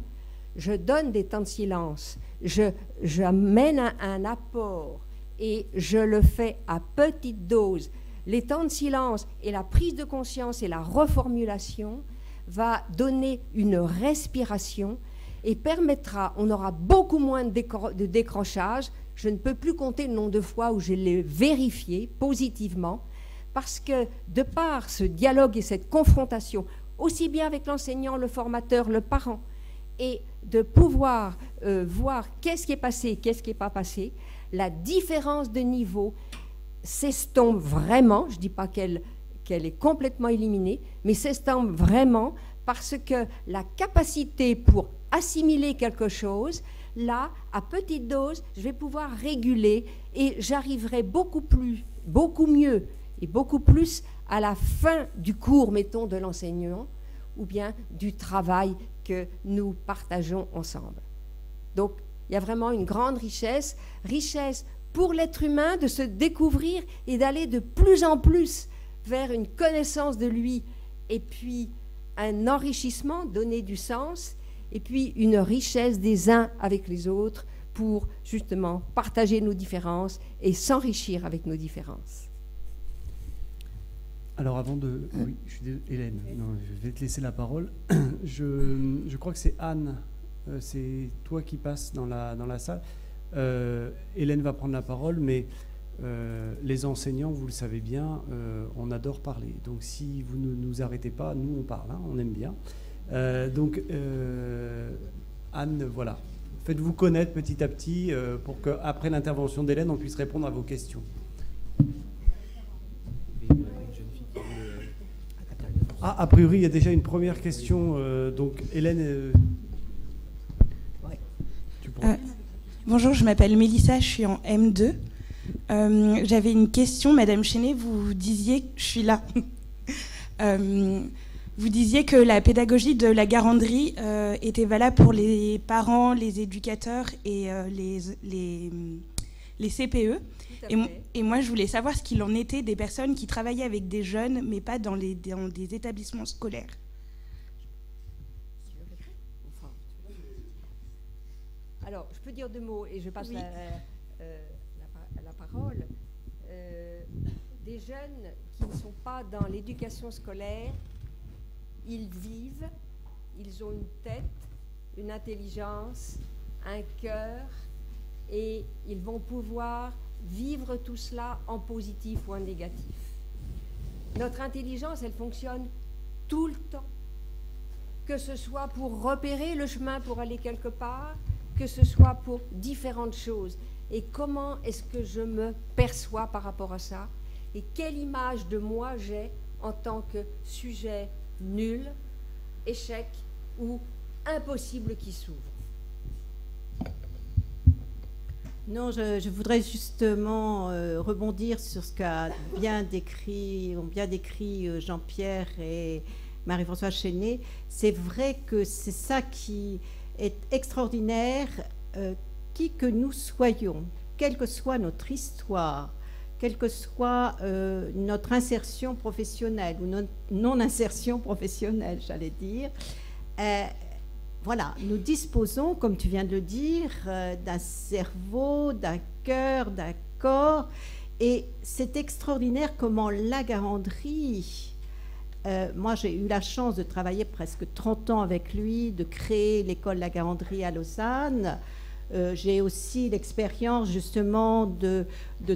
je donne des temps de silence, je, j'amène un, un apport et je le fais à petite dose, les temps de silence et la prise de conscience et la reformulation va donner une respiration et permettra, on aura beaucoup moins de, décrochage. Je ne peux plus compter le nombre de fois où je l'ai vérifié positivement, parce que de par ce dialogue et cette confrontation, aussi bien avec l'enseignant, le formateur, le parent, et de pouvoir euh, voir qu'est-ce qui est passé, qu'est-ce qui n'est pas passé, la différence de niveau s'estompe vraiment, je ne dis pas qu'elle est complètement éliminée, mais s'estompe vraiment parce que la capacité pour assimiler quelque chose, là, à petite dose, je vais pouvoir réguler et j'arriverai beaucoup plus, beaucoup mieux et beaucoup plus à la fin du cours, mettons, de l'enseignant ou bien du travail que nous partageons ensemble. Donc, il y a vraiment une grande richesse, richesse pour l'être humain de se découvrir et d'aller de plus en plus vers une connaissance de lui et puis un enrichissement, donner du sens et puis une richesse des uns avec les autres pour justement partager nos différences et s'enrichir avec nos différences. Alors avant de... Oui, je suis Hélène, je vais te laisser la parole. Je, crois que c'est Anne, c'est toi qui passes dans la, dans salle. Euh, Hélène va prendre la parole, mais euh, les enseignants, vous le savez bien, on adore parler. Donc si vous ne nous arrêtez pas, nous on parle, hein, on aime bien. Euh, donc, euh, Anne, voilà. Faites-vous connaître petit à petit euh, pour qu'après l'intervention d'Hélène, on puisse répondre à vos questions. Ah, a priori, il y a déjà une première question. donc, Hélène, bonjour, je m'appelle Mélissa, je suis en M2. J'avais une question, Madame Chenet, vous disiez, je suis là. Vous disiez que la pédagogie de la garanderie euh, était valable pour les parents, les éducateurs et euh, les, les, les, CPE. Et, et, moi, je voulais savoir ce qu'il en était des personnes qui travaillaient avec des jeunes, mais pas dans, les, dans des établissements scolaires. Alors, je peux dire deux mots et je passe la, euh, la, la, parole. des jeunes qui ne sont pas dans l'éducation scolaire ils vivent, ils ont une tête, une intelligence, un cœur, et ils vont pouvoir vivre tout cela en positif ou en négatif. Notre intelligence, elle fonctionne tout le temps, que ce soit pour repérer le chemin pour aller quelque part, que ce soit pour différentes choses. Et comment est-ce que je me perçois par rapport à ça? Et quelle image de moi j'ai en tant que sujet nul, échec ou impossible qui s'ouvre? Non, je, voudrais justement euh, rebondir sur ce qu'a bien décrit, bien décrit euh, Jean-Pierre et, Marie-Françoise Chenet, c'est vrai que c'est ça qui est extraordinaire, euh, qui que nous soyons, quelle que soit notre histoire, quelle que soit euh, notre insertion professionnelle ou non-insertion professionnelle, j'allais dire. Euh, voilà, nous disposons, comme tu viens de le dire, d'un cerveau, d'un cœur, d'un corps, et c'est extraordinaire comment la garanderie, moi j'ai eu la chance de travailler presque 30 ans avec lui, de créer l'école La Garanderie à Lausanne, euh, j'ai aussi l'expérience justement de,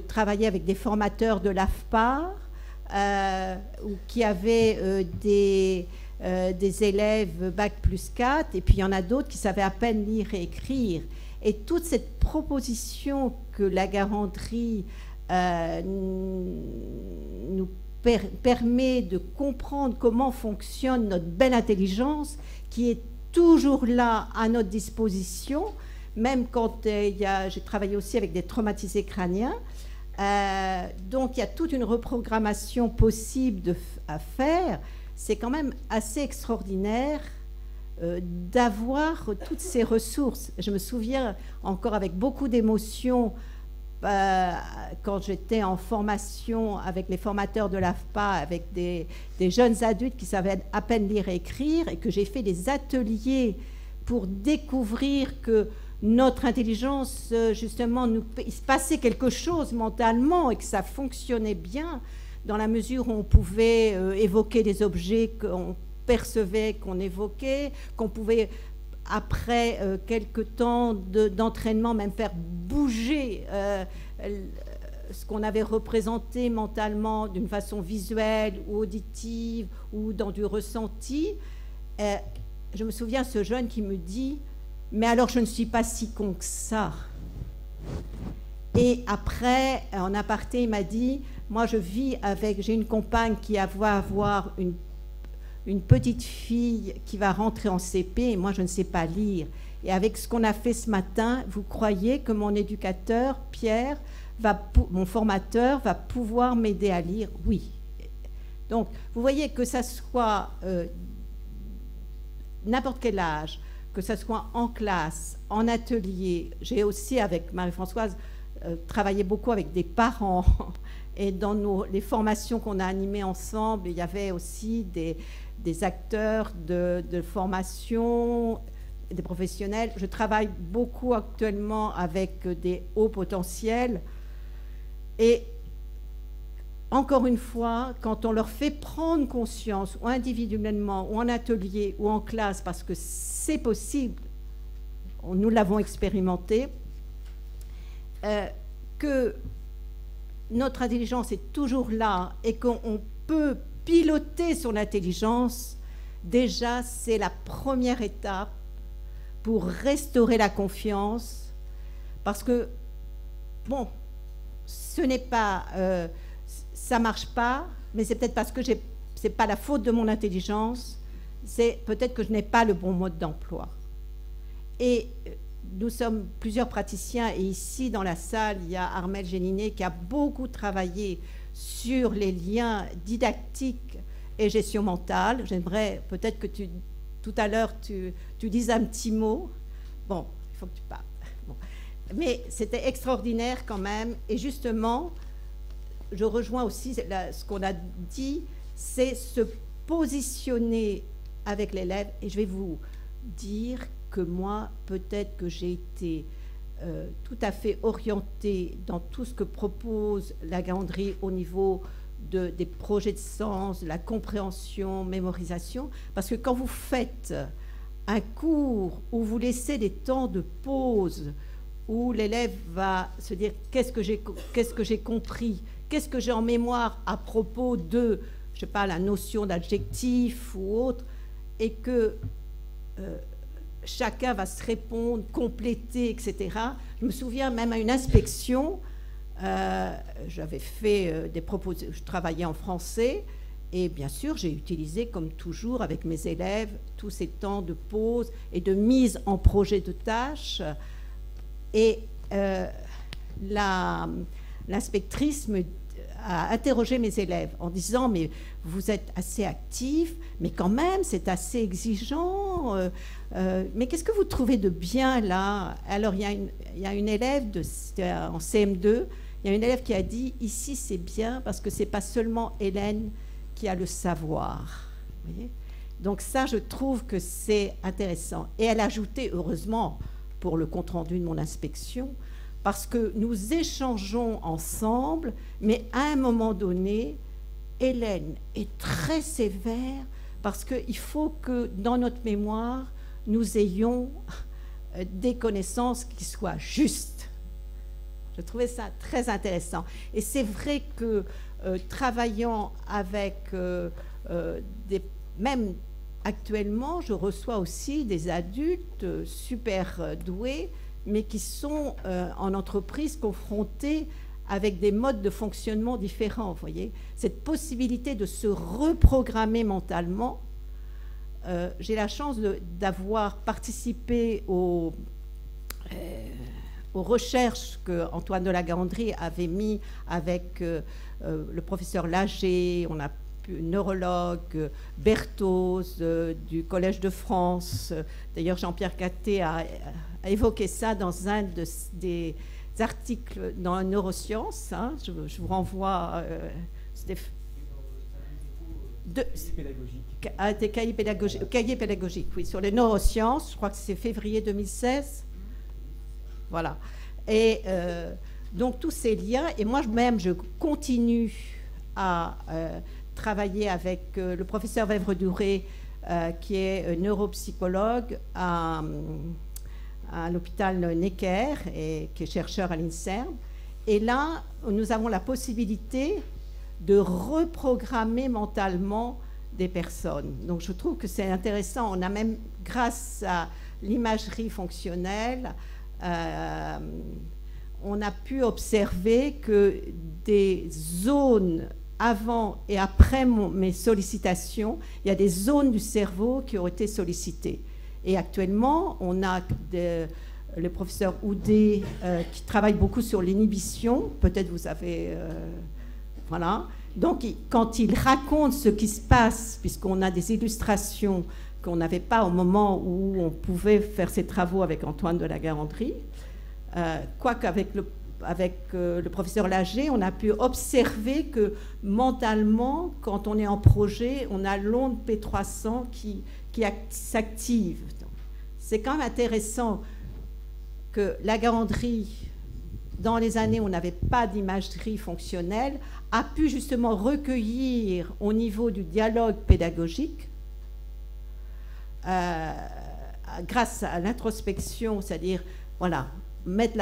travailler avec des formateurs de l'AFPA euh, qui avaient euh, des, des élèves bac plus 4 et puis il y en a d'autres qui savaient à peine lire et écrire. Et toute cette proposition que la garanterie nous permet de comprendre comment fonctionne notre belle intelligence qui est toujours là à notre disposition, même quand euh, j'ai travaillé aussi avec des traumatisés crâniens. Euh, donc il y a toute une reprogrammation possible à faire. C'est quand même assez extraordinaire euh, d'avoir toutes ces ressources. Je me souviens encore avec beaucoup d'émotion quand j'étais en formation avec les formateurs de l'AFPA, avec des, des, jeunes adultes qui savaient à peine lire et écrire, et que j'ai fait des ateliers pour découvrir que notre intelligence, euh, justement, nous, il se passait quelque chose mentalement et que ça fonctionnait bien dans la mesure où on pouvait euh, évoquer des objets qu'on percevait, qu'on évoquait, qu'on pouvait, après euh, quelques temps d'entraînement, même faire bouger ce qu'on avait représenté mentalement d'une façon visuelle ou auditive ou dans du ressenti. je me souviens ce jeune qui me dit mais alors je ne suis pas si con que ça. Et après, en aparté, il m'a dit, moi je vis avec, j'ai une compagne qui va avoir une, une petite fille qui va rentrer en CP, et moi je ne sais pas lire. Et avec ce qu'on a fait ce matin, vous croyez que mon éducateur, Pierre, va, mon formateur, va pouvoir m'aider à lire? Oui. Donc, vous voyez que ça soit euh, n'importe quel âge, que ce soit en classe, en atelier. J'ai aussi, avec Marie-Françoise, euh, travaillé beaucoup avec des parents. Et dans les formations qu'on a animées ensemble, il y avait aussi des, des acteurs de, formation, des professionnels. Je travaille beaucoup actuellement avec des hauts potentiels. Et encore une fois, quand on leur fait prendre conscience, ou individuellement, ou en atelier, ou en classe, parce que c'est possible, nous l'avons expérimenté, euh, que notre intelligence est toujours là et qu'on peut piloter son intelligence, déjà c'est la première étape pour restaurer la confiance, parce que, bon, ce n'est pas... Euh, ça marche pas, mais c'est peut-être parce que ce n'est pas la faute de mon intelligence, c'est peut-être que je n'ai pas le bon mode d'emploi. Et euh, nous sommes plusieurs praticiens, et ici dans la salle, il y a Armel Gélinet qui a beaucoup travaillé sur les liens didactiques et gestion mentale. J'aimerais peut-être que tu, tout à l'heure, tu, tu dises un petit mot. Bon, il faut que tu parles. Mais c'était extraordinaire quand même. Et justement, je rejoins aussi ce qu'on a dit, c'est se positionner avec l'élève. Et je vais vous dire que moi, peut-être que j'ai été euh, tout à fait orientée dans tout ce que propose la galanderie au niveau de, des projets de sens, la compréhension, mémorisation. Parce que quand vous faites un cours où vous laissez des temps de pause, où l'élève va se dire qu'est-ce que j'ai que compris? Qu'est-ce que j'ai en mémoire à propos de, je sais pas, la notion d'adjectif ou autre, et que euh, chacun va se répondre, compléter, etc. Je me souviens même à une inspection, euh, j'avais fait euh, des propositions, je travaillais en français, et bien sûr, j'ai utilisé, comme toujours avec mes élèves, tous ces temps de pause et de mise en projet de tâches. Et l'inspectrice me à interroger mes élèves en disant mais vous êtes assez actifs, mais quand même c'est assez exigeant. euh, euh, mais qu'est-ce que vous trouvez de bien là? Alors il y, a une, élève en CM2, il y a une élève qui a dit ici c'est bien parce que c'est pas seulement Hélène qui a le savoir. Donc ça je trouve que c'est intéressant. Et elle a ajouté heureusement pour le compte rendu de mon inspection parce que nous échangeons ensemble, mais à un moment donné, Hélène est très sévère parce qu'il faut que dans notre mémoire, nous ayons euh, des connaissances qui soient justes. Je trouvais ça très intéressant. Et c'est vrai que euh, travaillant avec euh, des... Même actuellement, je reçois aussi des adultes super doués, mais qui sont en entreprise confrontés avec des modes de fonctionnement différents. Vous voyez, cette possibilité de se reprogrammer mentalement. Euh, J'ai la chance d'avoir participé euh, aux recherches que Antoine de la Garandrie avait mis avec euh, le professeur Lager, on a pu, neurologue, Berthoz du Collège de France. D'ailleurs, Jean-Pierre Catté a, évoqué ça dans un des articles dans Neurosciences. hein. je, vous renvoie. De- ah, des cahiers pédagogiques, cahiers pédagogiques, oui, sur les neurosciences. Je crois que c'est février 2016. Voilà. Et euh, donc tous ces liens, et moi-même, je continue à euh, travailler avec euh, le professeur Vèvre-Douré, euh, qui est neuropsychologue à, à l'hôpital Necker et qui est chercheur à l'INSERM. Et là, nous avons la possibilité de reprogrammer mentalement des personnes. Donc je trouve que c'est intéressant. On a même, grâce à l'imagerie fonctionnelle, euh, on a pu observer que des zones avant et après mes sollicitations, il y a des zones du cerveau qui ont été sollicitées. Et actuellement, on a le professeur Houdet euh, qui travaille beaucoup sur l'inhibition. Peut-être vous avez... euh, voilà. Donc, quand il raconte ce qui se passe, puisqu'on a des illustrations qu'on n'avait pas au moment où on pouvait faire ses travaux avec Antoine de la Garandrie, euh, quoique avec euh, le professeur Lager, on a pu observer que mentalement, quand on est en projet, on a l'onde P300 qui, qui act- s'active. C'est quand même intéressant que la Garandrie, dans les années où on n'avait pas d'imagerie fonctionnelle, a pu justement recueillir au niveau du dialogue pédagogique, euh, grâce à l'introspection, c'est-à-dire voilà, mettre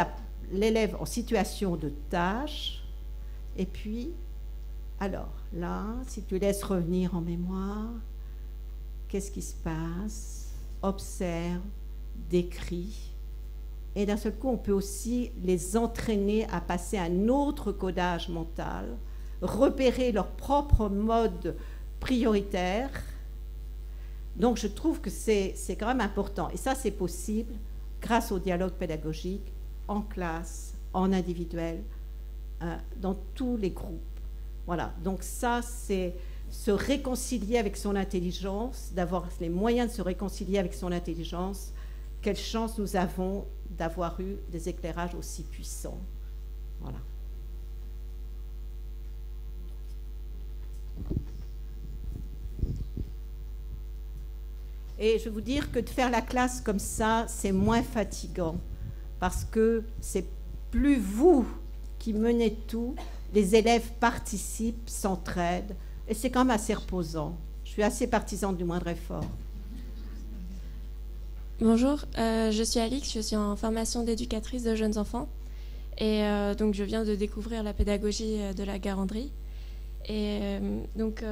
l'élève en situation de tâche, et puis, alors là, si tu laisses revenir en mémoire, qu'est-ce qui se passe? Observe, décrit, et d'un seul coup, on peut aussi les entraîner à passer à un autre codage mental, repérer leur propre mode prioritaire. Donc je trouve que c'est quand même important. Et ça, c'est possible grâce au dialogue pédagogique, en classe, en individuel, euh, dans tous les groupes. Voilà. Donc ça, c'est se réconcilier avec son intelligence, d'avoir les moyens de se réconcilier avec son intelligence. Quelle chance nous avons d'avoir eu des éclairages aussi puissants. Voilà. Et je vais vous dire que de faire la classe comme ça, c'est moins fatigant parce que c'est plus vous qui menez tout, les élèves participent, s'entraident, et c'est quand même assez reposant. Je suis assez partisane du moindre effort. Bonjour, euh, je suis Alix, je suis en formation d'éducatrice de jeunes enfants et euh, donc je viens de découvrir la pédagogie euh, de la garandrie. Et donc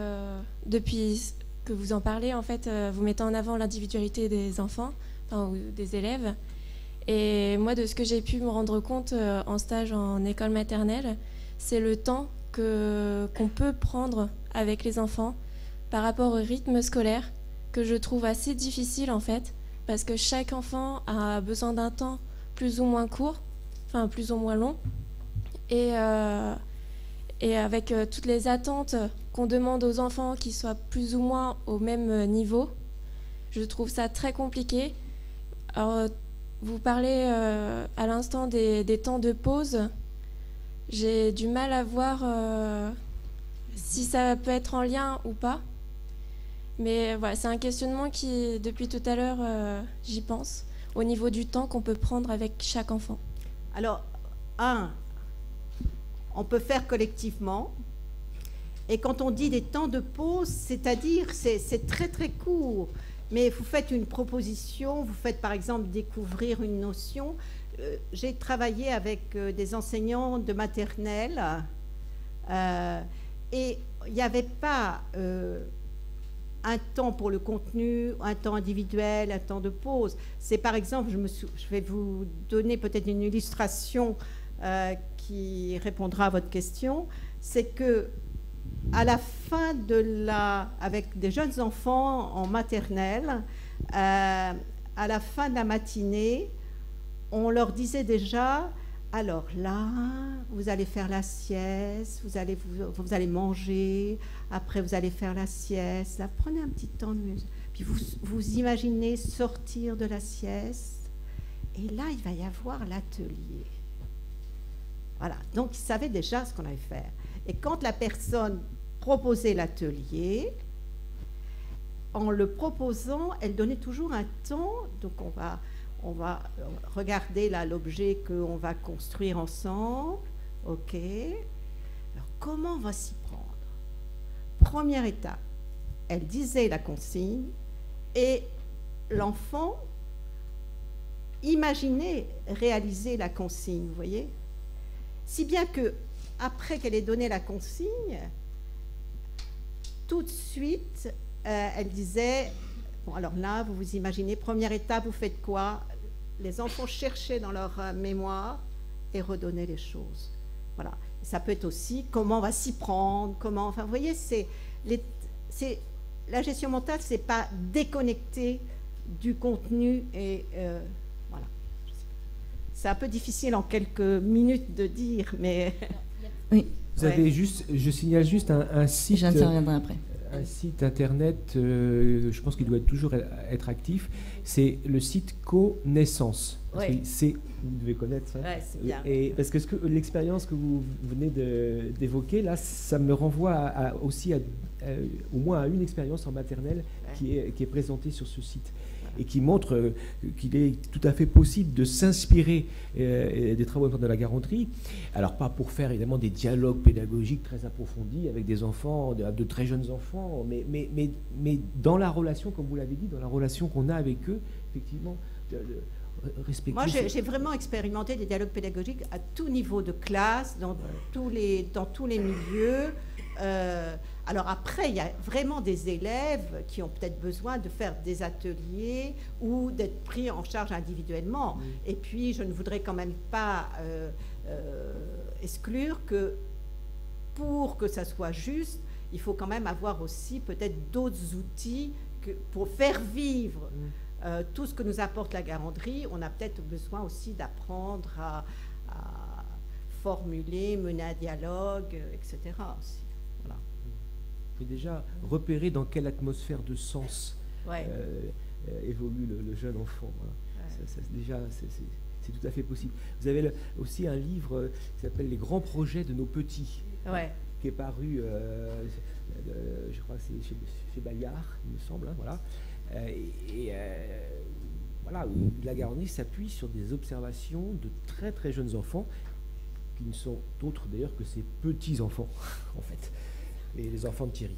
depuis que vous en parlez, en fait, euh, vous mettez en avant l'individualité des enfants, enfin, ou des élèves. Et moi, de ce que j'ai pu me rendre compte euh, en stage en école maternelle, c'est le temps que qu'on peut prendre avec les enfants par rapport au rythme scolaire que je trouve assez difficile en fait parce que chaque enfant a besoin d'un temps plus ou moins court, enfin plus ou moins long. Et, euh, et avec toutes les attentes qu'on demande aux enfants qui soient plus ou moins au même euh, niveau, je trouve ça très compliqué. Alors, vous parlez à l'instant des, des, temps de pause. J'ai du mal à voir si ça peut être en lien ou pas. Mais voilà, c'est un questionnement qui, depuis tout à l'heure, j'y pense, au niveau du temps qu'on peut prendre avec chaque enfant. Alors, un, on peut faire collectivement. Et quand on dit des temps de pause, c'est-à-dire, c'est très très court, mais vous faites une proposition, vous faites par exemple découvrir une notion. Euh, j'ai travaillé avec euh, des enseignants de maternelle euh, et il n'y avait pas un temps pour le contenu, un temps individuel, un temps de pause. C'est par exemple, je, vais vous donner peut-être une illustration qui répondra à votre question, c'est que à la fin de la, avec des jeunes enfants en maternelle, euh, à la fin de la matinée, on leur disait déjà, alors là, vous allez faire la sieste, vous allez, vous, allez manger, après vous allez faire la sieste, là, prenez un petit temps de musique. Puis vous, vous imaginez sortir de la sieste, et là, il va y avoir l'atelier. Voilà, donc ils savaient déjà ce qu'on allait faire. Et quand la personne proposait l'atelier, en le proposant, elle donnait toujours un temps. Donc on va, on va regarder l'objet qu'on va construire ensemble. OK. Alors comment on va s'y prendre? Première étape, elle disait la consigne et l'enfant imaginait réaliser la consigne, vous voyez? Si bien que, après qu'elle ait donné la consigne, tout de suite, euh, elle disait, bon alors là, vous vous imaginez, première étape, vous faites quoi? Les enfants cherchaient dans leur euh, mémoire et redonnaient les choses. Voilà. Ça peut être aussi comment on va s'y prendre, comment. Enfin, vous voyez, c'est la gestion mentale, c'est pas déconnecter du contenu et euh, c'est un peu difficile en quelques minutes de dire, mais. Oui. Vous avez juste, je signale juste un, site. J'interviendrai après. Un site internet, euh, je pense qu'il doit toujours être actif. C'est le site Connaissance. Oui. C'est, vous devez connaître ça. Ouais, c'est bien. Et parce que, l'expérience que vous venez d'évoquer là, ça me renvoie aussi à, au moins à une expérience en maternelle qui, est, qui est présentée sur ce site et qui montre euh, qu'il est tout à fait possible de s'inspirer euh, des travaux de la garantie. Alors pas pour faire évidemment des dialogues pédagogiques très approfondis avec des enfants, de, très jeunes enfants, mais, mais, mais, mais, dans la relation, comme vous l'avez dit, dans la relation qu'on a avec eux, effectivement. respecter Moi, j'ai vraiment expérimenté des dialogues pédagogiques à tout niveau de classe, dans, tous, les, dans tous les milieux. Euh, alors après, il y a vraiment des élèves qui ont peut-être besoin de faire des ateliers ou d'être pris en charge individuellement. Et puis, je ne voudrais quand même pas euh, euh, exclure que pour que ça soit juste, il faut quand même avoir aussi peut-être d'autres outils que pour faire vivre euh, tout ce que nous apporte la garanderie. On a peut-être besoin aussi d'apprendre à, à, formuler, mener un dialogue, etc. Aussi déjà repérer dans quelle atmosphère de sens euh, euh, évolue le, jeune enfant. déjà, c'est tout à fait possible. Vous avez aussi un livre euh, qui s'appelle Les grands projets de nos petits, qui est paru, je crois c'est chez, chez, Bayard, il me semble. Hein, voilà. et, voilà, où la garantie s'appuie sur des observations de très très jeunes enfants, qui ne sont d'autres d'ailleurs que ces petits enfants, en fait et les enfants de Thierry.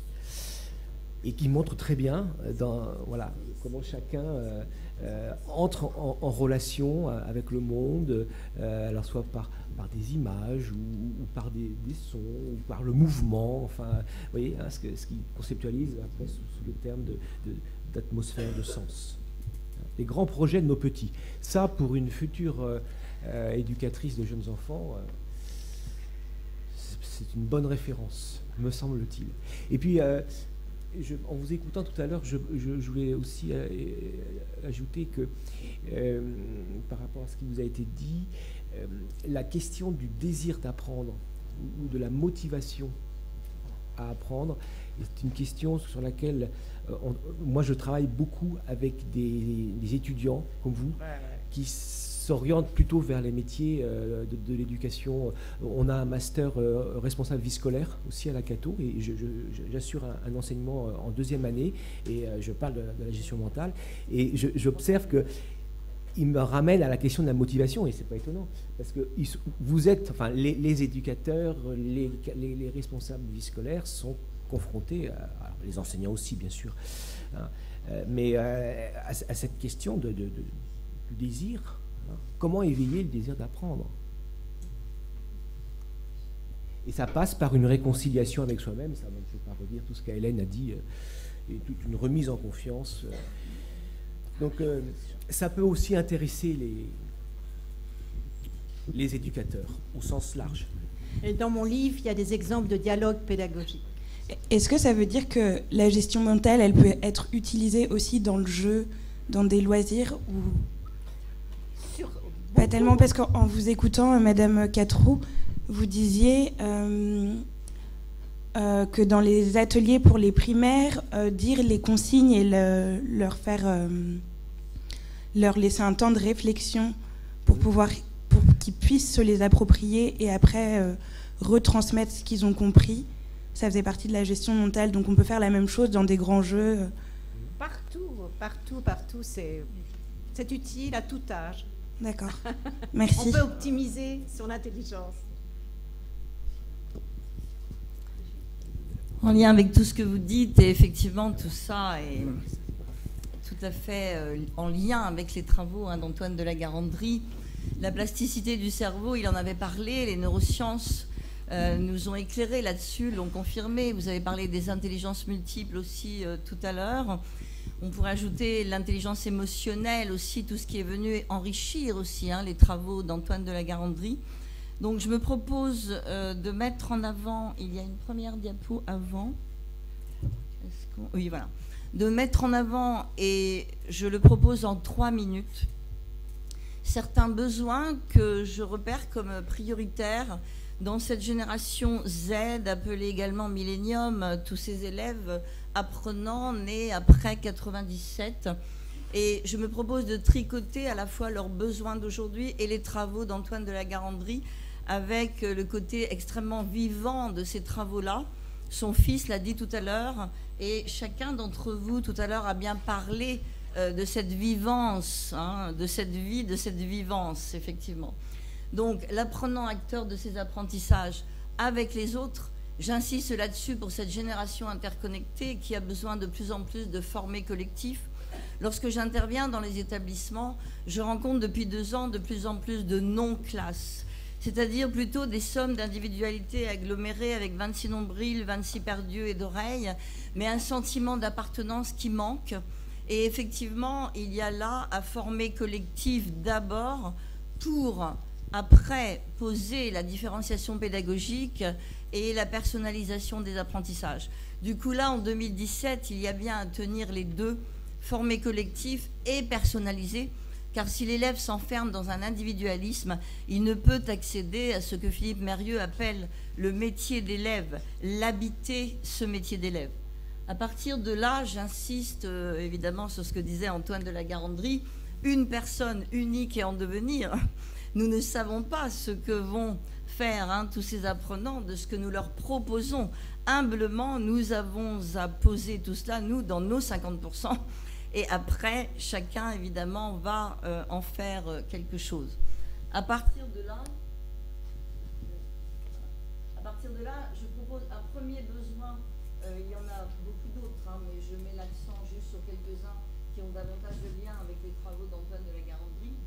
Et qui montrent très bien euh, dans, voilà, comment chacun euh, euh, entre en, relation avec le monde, alors soit par, des images ou, par des, sons, ou par le mouvement, enfin, vous voyez, hein, ce, ce qui conceptualise après sous, le terme d'atmosphère, de, sens. Les grands projets de nos petits. Ça, pour une future éducatrice de jeunes enfants, c'est une bonne référence me semble-t-il. Et puis, euh, en vous écoutant tout à l'heure, je, voulais aussi euh, ajouter que, euh, par rapport à ce qui vous a été dit, la question du désir d'apprendre, ou, de la motivation à apprendre. C'est une question sur laquelle euh, moi je travaille beaucoup avec des, étudiants comme vous qui s'orientent plutôt vers les métiers euh, de, l'éducation. On a un master euh, responsable vie scolaire aussi à la Cato et j'assure un, enseignement en deuxième année et je parle de, la gestion mentale et j'observe que il me ramène à la question de la motivation, et c'est pas étonnant, parce que vous êtes, enfin, les, éducateurs, les, les, responsables vie scolaire sont confrontés, les enseignants aussi, bien sûr, hein, euh, mais euh, à, cette question de, du désir. Comment éveiller le désir d'apprendre? Et ça passe par une réconciliation avec soi-même, ça, je ne vais pas redire tout ce qu'Hélène a dit, euh, et toute une remise en confiance. donc, ça peut aussi intéresser les, les éducateurs au sens large. Et dans mon livre, il y a des exemples de dialogue pédagogique. Est-ce que ça veut dire que la gestion mentale, elle peut être utilisée aussi dans le jeu, dans des loisirs ou Pas tellement parce qu'en vous écoutant, Madame Catrou, vous disiez euh, euh, que dans les ateliers pour les primaires, euh, dire les consignes et leur faire leur laisser un temps de réflexion pour pouvoir pour qu'ils puissent se les approprier et après retransmettre ce qu'ils ont compris. Ça faisait partie de la gestion mentale, donc on peut faire la même chose dans des grands jeux. Partout, partout, partout, c'est utile à tout âge. D'accord. Merci. on peut optimiser son intelligence. En lien avec tout ce que vous dites, et effectivement, tout ça est tout à fait euh, en lien avec les travaux hein, d'Antoine de la Garandrie. La plasticité du cerveau, il en avait parlé, les neurosciences euh, nous ont éclairé là-dessus, l'ont confirmé. Vous avez parlé des intelligences multiples aussi euh, tout à l'heure. On pourrait ajouter l'intelligence émotionnelle aussi, tout ce qui est venu enrichir aussi hein, les travaux d'Antoine de la Garandrie. Donc je me propose de mettre en avant, il y a une première diapo avant. Oui, voilà de mettre en avant, et je le propose en trois minutes, certains besoins que je repère comme prioritaires dans cette génération Z, appelée également Millennium, tous ces élèves apprenants nés après 97. Et je me propose de tricoter à la fois leurs besoins d'aujourd'hui et les travaux d'Antoine de la Garandrie avec le côté extrêmement vivant de ces travaux-là. Son fils l'a dit tout à l'heure, et chacun d'entre vous, tout à l'heure, a bien parlé euh, de cette vivance, hein, de cette vie, de cette vivance, effectivement. Donc, l'apprenant acteur de ces apprentissages avec les autres, j'insiste là-dessus pour cette génération interconnectée qui a besoin de plus en plus de formés collectifs. Lorsque j'interviens dans les établissements, je rencontre depuis deux ans de plus en plus de non-classes c'est-à-dire plutôt des sommes d'individualité agglomérées avec 26 nombrils, 26 paires d'yeux et d'oreilles, mais un sentiment d'appartenance qui manque. Et effectivement, il y a là à former collectif d'abord pour après poser la différenciation pédagogique et la personnalisation des apprentissages. Du coup, là, en 2017, il y a bien à tenir les deux, former collectif et personnaliser, car si l'élève s'enferme dans un individualisme, il ne peut accéder à ce que Philippe Mérieux appelle le métier d'élève, l'habiter ce métier d'élève. À partir de là, j'insiste euh, évidemment sur ce que disait Antoine de la Garandrie, une personne unique et en devenir. Nous ne savons pas ce que vont faire hein, tous ces apprenants de ce que nous leur proposons. Humblement, nous avons à poser tout cela, nous, dans nos 50%. Et après, chacun, évidemment, va euh, en faire euh, quelque chose. À partir de là, à partir de là, je propose un premier besoin. Euh, il y en a beaucoup d'autres, hein, mais je mets l'accent juste sur quelques-uns qui ont davantage de lien avec les travaux d'Antoine de la Garandrie.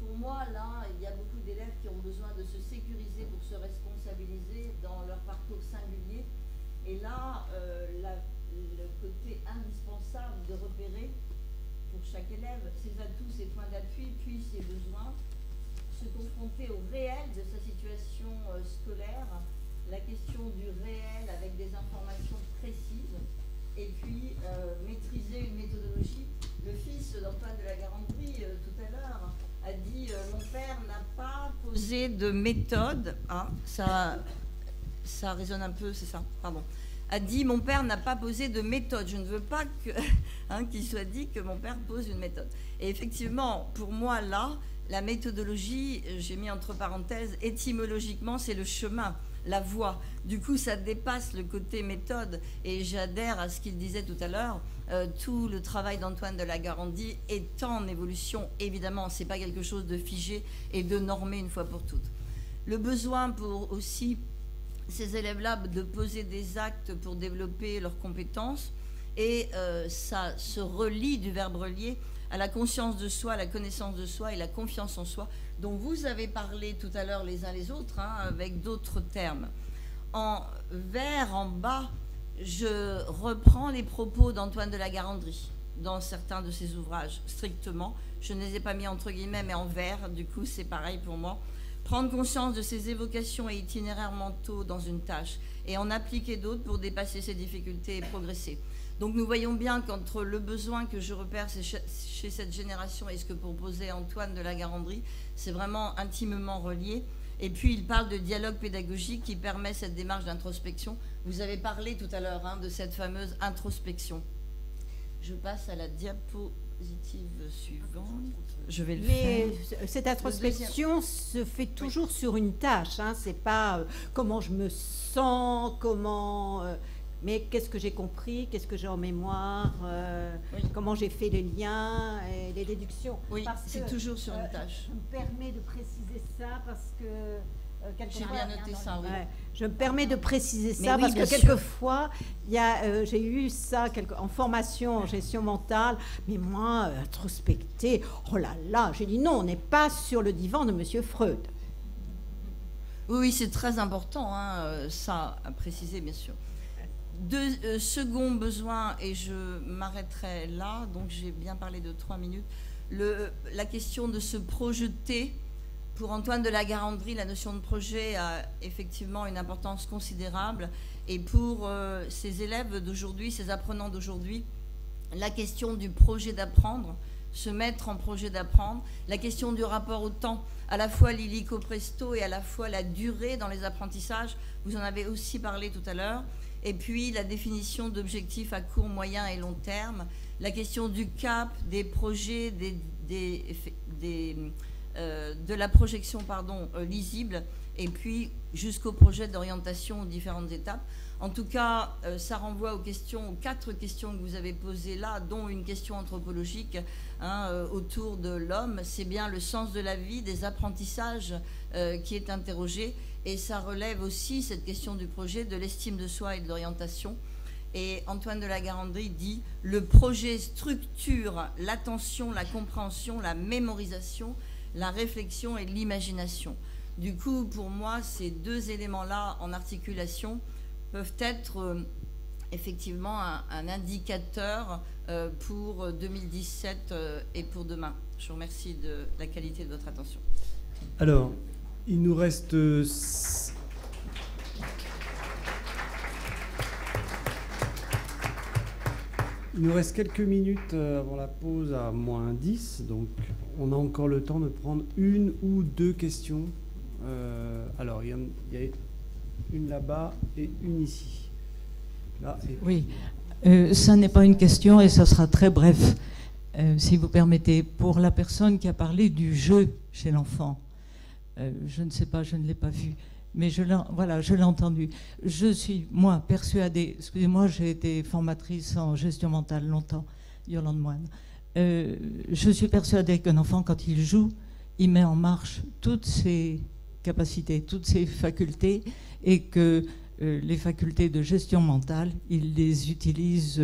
Pour moi, là, il y a beaucoup d'élèves qui ont besoin de se sécuriser pour se responsabiliser dans leur parcours singulier. Et là, la le côté indispensable de repérer pour chaque élève ses atouts, ses points d'appui, puis ses besoins, se confronter au réel de sa situation euh, scolaire, la question du réel avec des informations précises, et puis euh, maîtriser une méthodologie. Le fils d'Antoine de la Garandrie, euh, tout à l'heure, de méthode. Hein, ça ça résonne un peu, c'est ça, pardon, a dit Mon père n'a pas posé de méthode. Je ne veux pas hein, qu'il soit dit que mon père pose une méthode. Et effectivement, pour moi, là, la méthodologie, j'ai mis entre parenthèses, étymologiquement, c'est le chemin, la voie. Du coup, ça dépasse le côté méthode. Et j'adhère à ce qu'il disait tout à l'heure. Euh, tout le travail d'Antoine de la Garantie est en évolution. Évidemment, ce n'est pas quelque chose de figé et de normé une fois pour toutes. Le besoin pour aussi ces élèves-là de poser des actes pour développer leurs compétences. Et euh, ça se relie du verbe relier à la conscience de soi, à la connaissance de soi et la confiance en soi, dont vous avez parlé tout à l'heure les uns les autres, hein, avec d'autres termes. En vert, en bas, je reprends les propos d'Antoine de la Garandrie dans certains de ses ouvrages, strictement. Je ne les ai pas mis entre guillemets, mais en vert, du coup, c'est pareil pour moi. Prendre conscience de ses évocations et itinéraires mentaux dans une tâche et en appliquer d'autres pour dépasser ses difficultés et progresser. Donc nous voyons bien qu'entre le besoin que je repère chez cette génération et ce que proposait Antoine de la Garandrie, c'est vraiment intimement relié. Et puis il parle de dialogue pédagogique qui permet cette démarche d'introspection. Vous avez parlé tout à l'heure hein, de cette fameuse introspection. Je passe à la diapositive suivante. Je vais le Mais cette introspection se fait toujours sur une tâche. Hein. C'est pas euh, comment je me sens, comment. Euh, mais qu'est-ce que j'ai compris, qu'est-ce que j'ai en mémoire, euh, comment j'ai fait les liens et les déductions. Oui, c'est toujours sur une euh, tâche. Je me permets de préciser ça parce que euh, j'ai bien noté ça, oui. je me permets de préciser ça parce que quelquefois, j'ai eu ça en formation en gestion mentale, mais moi, introspecter, oh là là, j'ai dit non, on n'est pas sur le divan de Monsieur Freud. Oui, c'est très important, hein, ça, à préciser, bien sûr. Deux euh, second besoin, et je m'arrêterai là, donc j'ai bien parlé de trois minutes, la question de se projeter. Pour Antoine de la Garandrie, la notion de projet a effectivement une importance considérable. Et pour euh, ces élèves d'aujourd'hui, ces apprenants d'aujourd'hui, la question du projet d'apprendre, se mettre en projet d'apprendre, la question du rapport au temps, à la fois l'illico presto et à la fois la durée dans les apprentissages, vous en avez aussi parlé tout à l'heure, et puis la définition d'objectifs à court, moyen et long terme, la question du cap, des projets, euh, de la projection euh, lisible, et puis jusqu'au projet d'orientation aux différentes étapes. En tout cas, euh, ça renvoie aux questions, aux quatre questions que vous avez posées là, dont une question anthropologique hein, autour de l'homme. C'est bien le sens de la vie, des apprentissages qui est interrogé et ça relève aussi cette question du projet de l'estime de soi et de l'orientation. Et Antoine de la Garandrie dit le projet structure l'attention, la compréhension, la mémorisation, la réflexion et l'imagination. Du coup, pour moi, ces deux éléments-là en articulation peuvent être euh, effectivement un, indicateur euh, pour 2017 euh, et pour demain. Je vous remercie de la qualité de votre attention. Alors, il nous reste... Il nous reste quelques minutes euh, avant la pause à moins 10, donc on a encore le temps de prendre une ou deux questions. Euh, alors, il y, a une là-bas et une ici. Oui, euh, ça n'est pas une question et ça sera très bref, si vous permettez. Pour la personne qui a parlé du jeu chez l'enfant, euh, je ne sais pas, je ne l'ai pas vu, mais je voilà, je l'ai entendu. Je suis, moi, persuadée, excusez-moi, j'ai été formatrice en gestion mentale longtemps, Yolande Moine. Euh, je suis persuadée qu'un enfant, quand il joue, il met en marche toutes ses capacités, toutes ses facultés, et que euh, les facultés de gestion mentale, il les utilise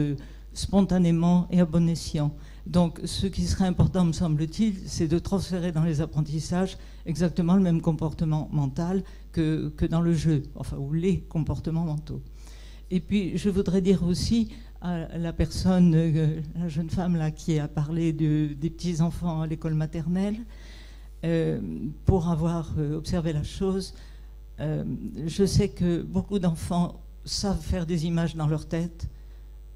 spontanément et à bon escient. Donc, ce qui serait important, me semble-t-il, c'est de transférer dans les apprentissages exactement le même comportement mental que, dans le jeu, enfin, ou les comportements mentaux. Et puis, je voudrais dire aussi à la personne, euh, la jeune femme là, qui a parlé de, des petits-enfants à l'école maternelle, euh, pour avoir euh, observé la chose, je sais que beaucoup d'enfants savent faire des images dans leur tête,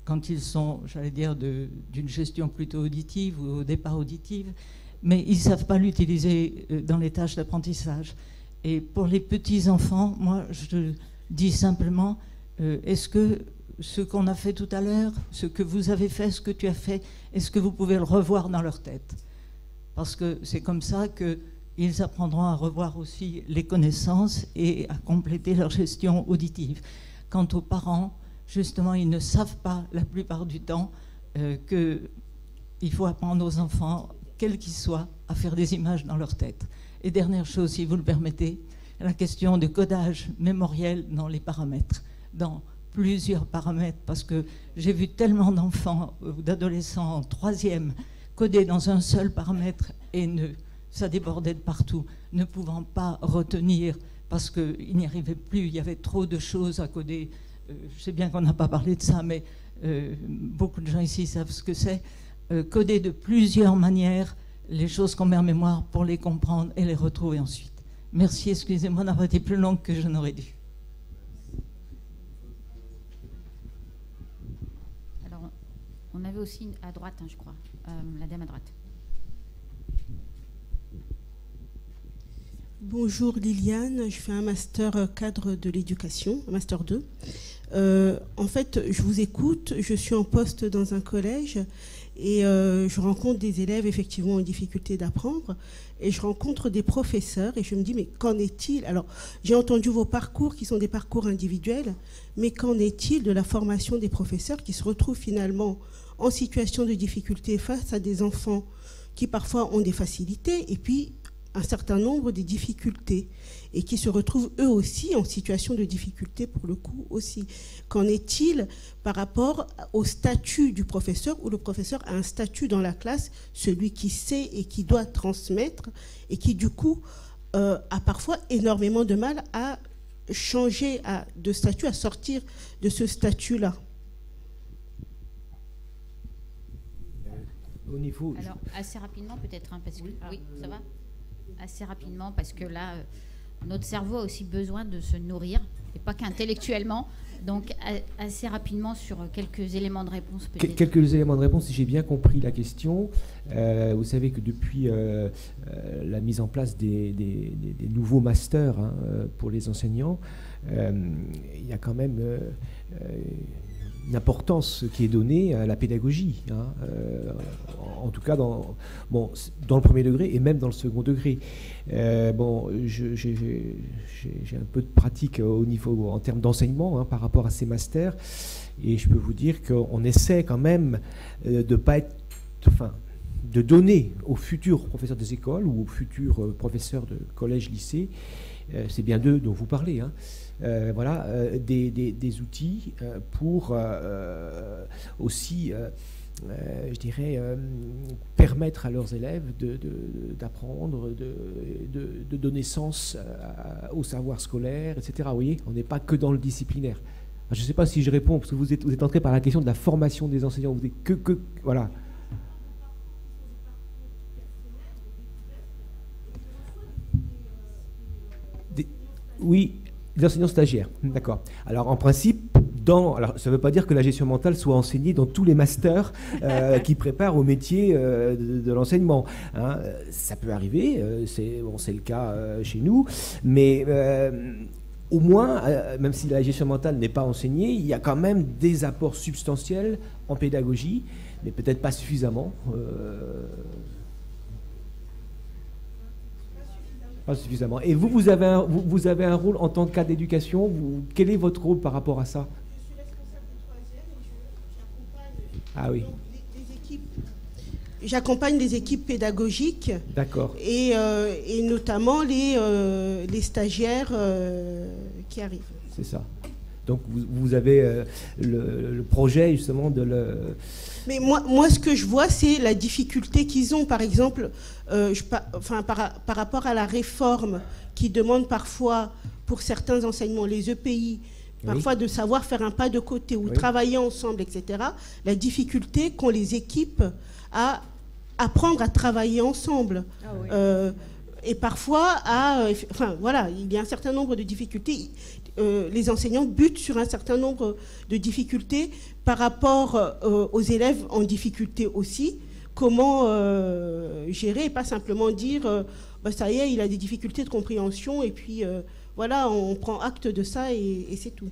quand ils sont, j'allais dire, d'une gestion plutôt auditive ou au départ auditive, mais ils ne savent pas l'utiliser euh, dans les tâches d'apprentissage. Et pour les petits-enfants, moi, je, dit simplement, euh, est-ce que ce qu'on a fait tout à l'heure, ce que vous avez fait, ce que tu as fait, est-ce que vous pouvez le revoir dans leur tête? Parce que c'est comme ça qu'ils apprendront à revoir aussi les connaissances et à compléter leur gestion auditive. Quant aux parents, justement, ils ne savent pas la plupart du temps euh, qu'il faut apprendre aux enfants, quels qu'ils soient, à faire des images dans leur tête. Et dernière chose, si vous le permettez, la question de codage mémoriel dans les paramètres, dans plusieurs paramètres, parce que j'ai vu tellement d'enfants ou d'adolescents en troisième coder dans un seul paramètre et ne, ça débordait de partout, ne pouvant pas retenir parce qu'il n'y arrivait plus, il y avait trop de choses à coder. Euh, je sais bien qu'on n'a pas parlé de ça, mais euh, beaucoup de gens ici savent ce que c'est. Euh, coder de plusieurs manières les choses qu'on met en mémoire pour les comprendre et les retrouver ensuite. Merci, excusez-moi d'avoir été plus longue que je n'aurais dû. Alors, on avait aussi à droite, hein, je crois, euh, la dame à droite. Bonjour Liliane, je fais un master cadre de l'éducation, un master 2. Euh, en fait, je vous écoute, je suis en poste dans un collège et euh, je rencontre des élèves effectivement en difficulté d'apprendre et je rencontre des professeurs et je me dis mais qu'en est-il? Alors j'ai entendu vos parcours qui sont des parcours individuels, mais qu'en est-il de la formation des professeurs qui se retrouvent finalement en situation de difficulté face à des enfants qui parfois ont des facilités et puis un certain nombre de difficultés et qui se retrouvent eux aussi en situation de difficulté pour le coup aussi. Qu'en est-il par rapport au statut du professeur où le professeur a un statut dans la classe, celui qui sait et qui doit transmettre et qui du coup euh, a parfois énormément de mal à changer de statut, à sortir de ce statut-là? Au niveau. Alors, assez rapidement, peut-être, hein, parce que. Oui, ça va? Assez rapidement parce que là, euh, notre cerveau a aussi besoin de se nourrir, et pas qu'intellectuellement. Donc, assez rapidement sur quelques éléments de réponse. Quelques éléments de réponse, si j'ai bien compris la question. Euh, vous savez que depuis euh, la mise en place des, nouveaux masters hein, pour les enseignants, il y a quand même une importance qui est donnée à la pédagogie, hein, euh, en tout cas dans, bon, dans le premier degré et même dans le second degré. Euh, bon, j'ai un peu de pratique au niveau en termes d'enseignement hein, par rapport à ces masters, et je peux vous dire qu'on essaie quand même euh, de pas être, enfin, de donner aux futurs professeurs des écoles ou aux futurs professeurs de collège, lycée, c'est bien d'eux dont vous parlez. Hein, euh, voilà, euh, des, outils euh, pour aussi, je dirais, permettre à leurs élèves d'apprendre, de, de, donner sens au savoir scolaire, etc. Vous voyez, on n'est pas que dans le disciplinaire. Je ne sais pas si je réponds, parce que vous êtes, vous êtes entré par la question de la formation des enseignants. Vous êtes que, que voilà. oui, des enseignants stagiaires, d'accord. Alors en principe, dans, alors, ça ne veut pas dire que la gestion mentale soit enseignée dans tous les masters euh, qui préparent au métier euh, de, l'enseignement. Hein. Ça peut arriver, euh, c'est bon, le cas chez nous, mais au moins, même si la gestion mentale n'est pas enseignée, il y a quand même des apports substantiels en pédagogie, mais peut-être pas suffisamment. Pas suffisamment. Et vous, vous avez un, vous, avez un rôle en tant que cas d'éducation. Quel est votre rôle par rapport à ça? Je suis responsable du troisième et Ah oui. J'accompagne les équipes pédagogiques. D'accord. Et, euh, et, notamment les, euh, les stagiaires euh, qui arrivent. C'est ça. Donc vous, vous avez le, le, projet justement de le mais moi, moi, ce que je vois, c'est la difficulté qu'ils ont, par exemple, euh, je, enfin, par, par, rapport à la réforme qui demande parfois, pour certains enseignements, les EPI, parfois de savoir faire un pas de côté ou travailler ensemble, etc. La difficulté qu'ont les équipes à apprendre à travailler ensemble. Ah euh, et parfois, à, enfin voilà, il y a un certain nombre de difficultés. Euh, les enseignants butent sur un certain nombre de difficultés par rapport euh, aux élèves en difficulté aussi. Comment euh, gérer et pas simplement dire bah, ça y est, il a des difficultés de compréhension et puis voilà, on prend acte de ça et, c'est tout.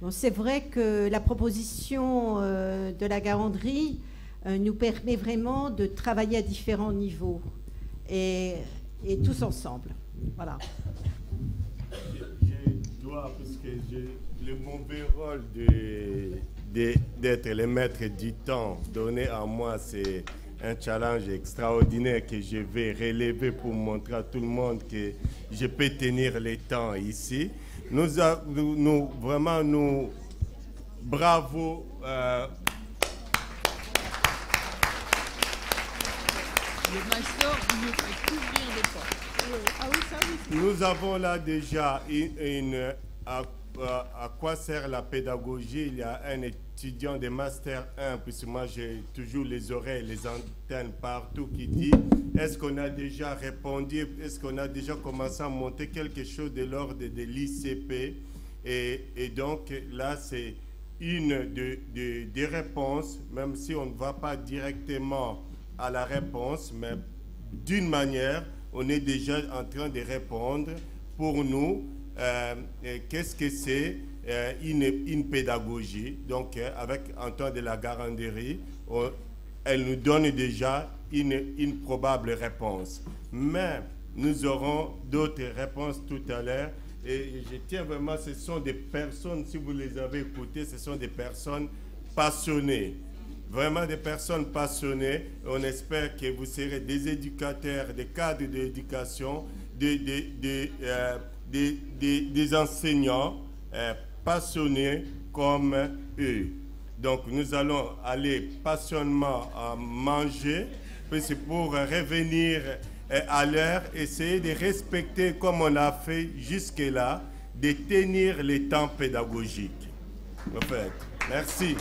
Bon, c'est vrai que la proposition euh, de la garanderie euh, nous permet vraiment de travailler à différents niveaux et, et tous ensemble. Voilà. Parce que j'ai le mauvais rôle d'être le maître du temps donné à moi, c'est un challenge extraordinaire que je vais relever pour montrer à tout le monde que je peux tenir les temps ici. Nous, nous, vraiment, nous, bravo. Euh, nous avons là déjà une, à, quoi sert la pédagogie? Il y a un étudiant de Master 1, puisque moi j'ai toujours les oreilles, les antennes partout, qui dit est-ce qu'on a déjà répondu, est-ce qu'on a déjà commencé à monter quelque chose de l'ordre de l'ICP et, donc là, c'est une des de, de réponses, même si on ne va pas directement à la réponse, mais d'une manière, on est déjà en train de répondre pour nous euh, qu'est-ce que c'est euh, une, pédagogie? Donc, euh, avec Antoine de la Garanderie, elle nous donne déjà une, une, probable réponse. Mais nous aurons d'autres réponses tout à l'heure. Et je tiens vraiment, ce sont des personnes, si vous les avez écoutées, ce sont des personnes passionnées. Vraiment des personnes passionnées. On espère que vous serez des éducateurs, des cadres d'éducation, des, des, enseignants euh, passionnés comme eux. Donc nous allons aller passionnément manger, c'est pour revenir euh, à l'heure, essayer de respecter comme on a fait jusque-là, de tenir les temps pédagogiques. En fait, merci.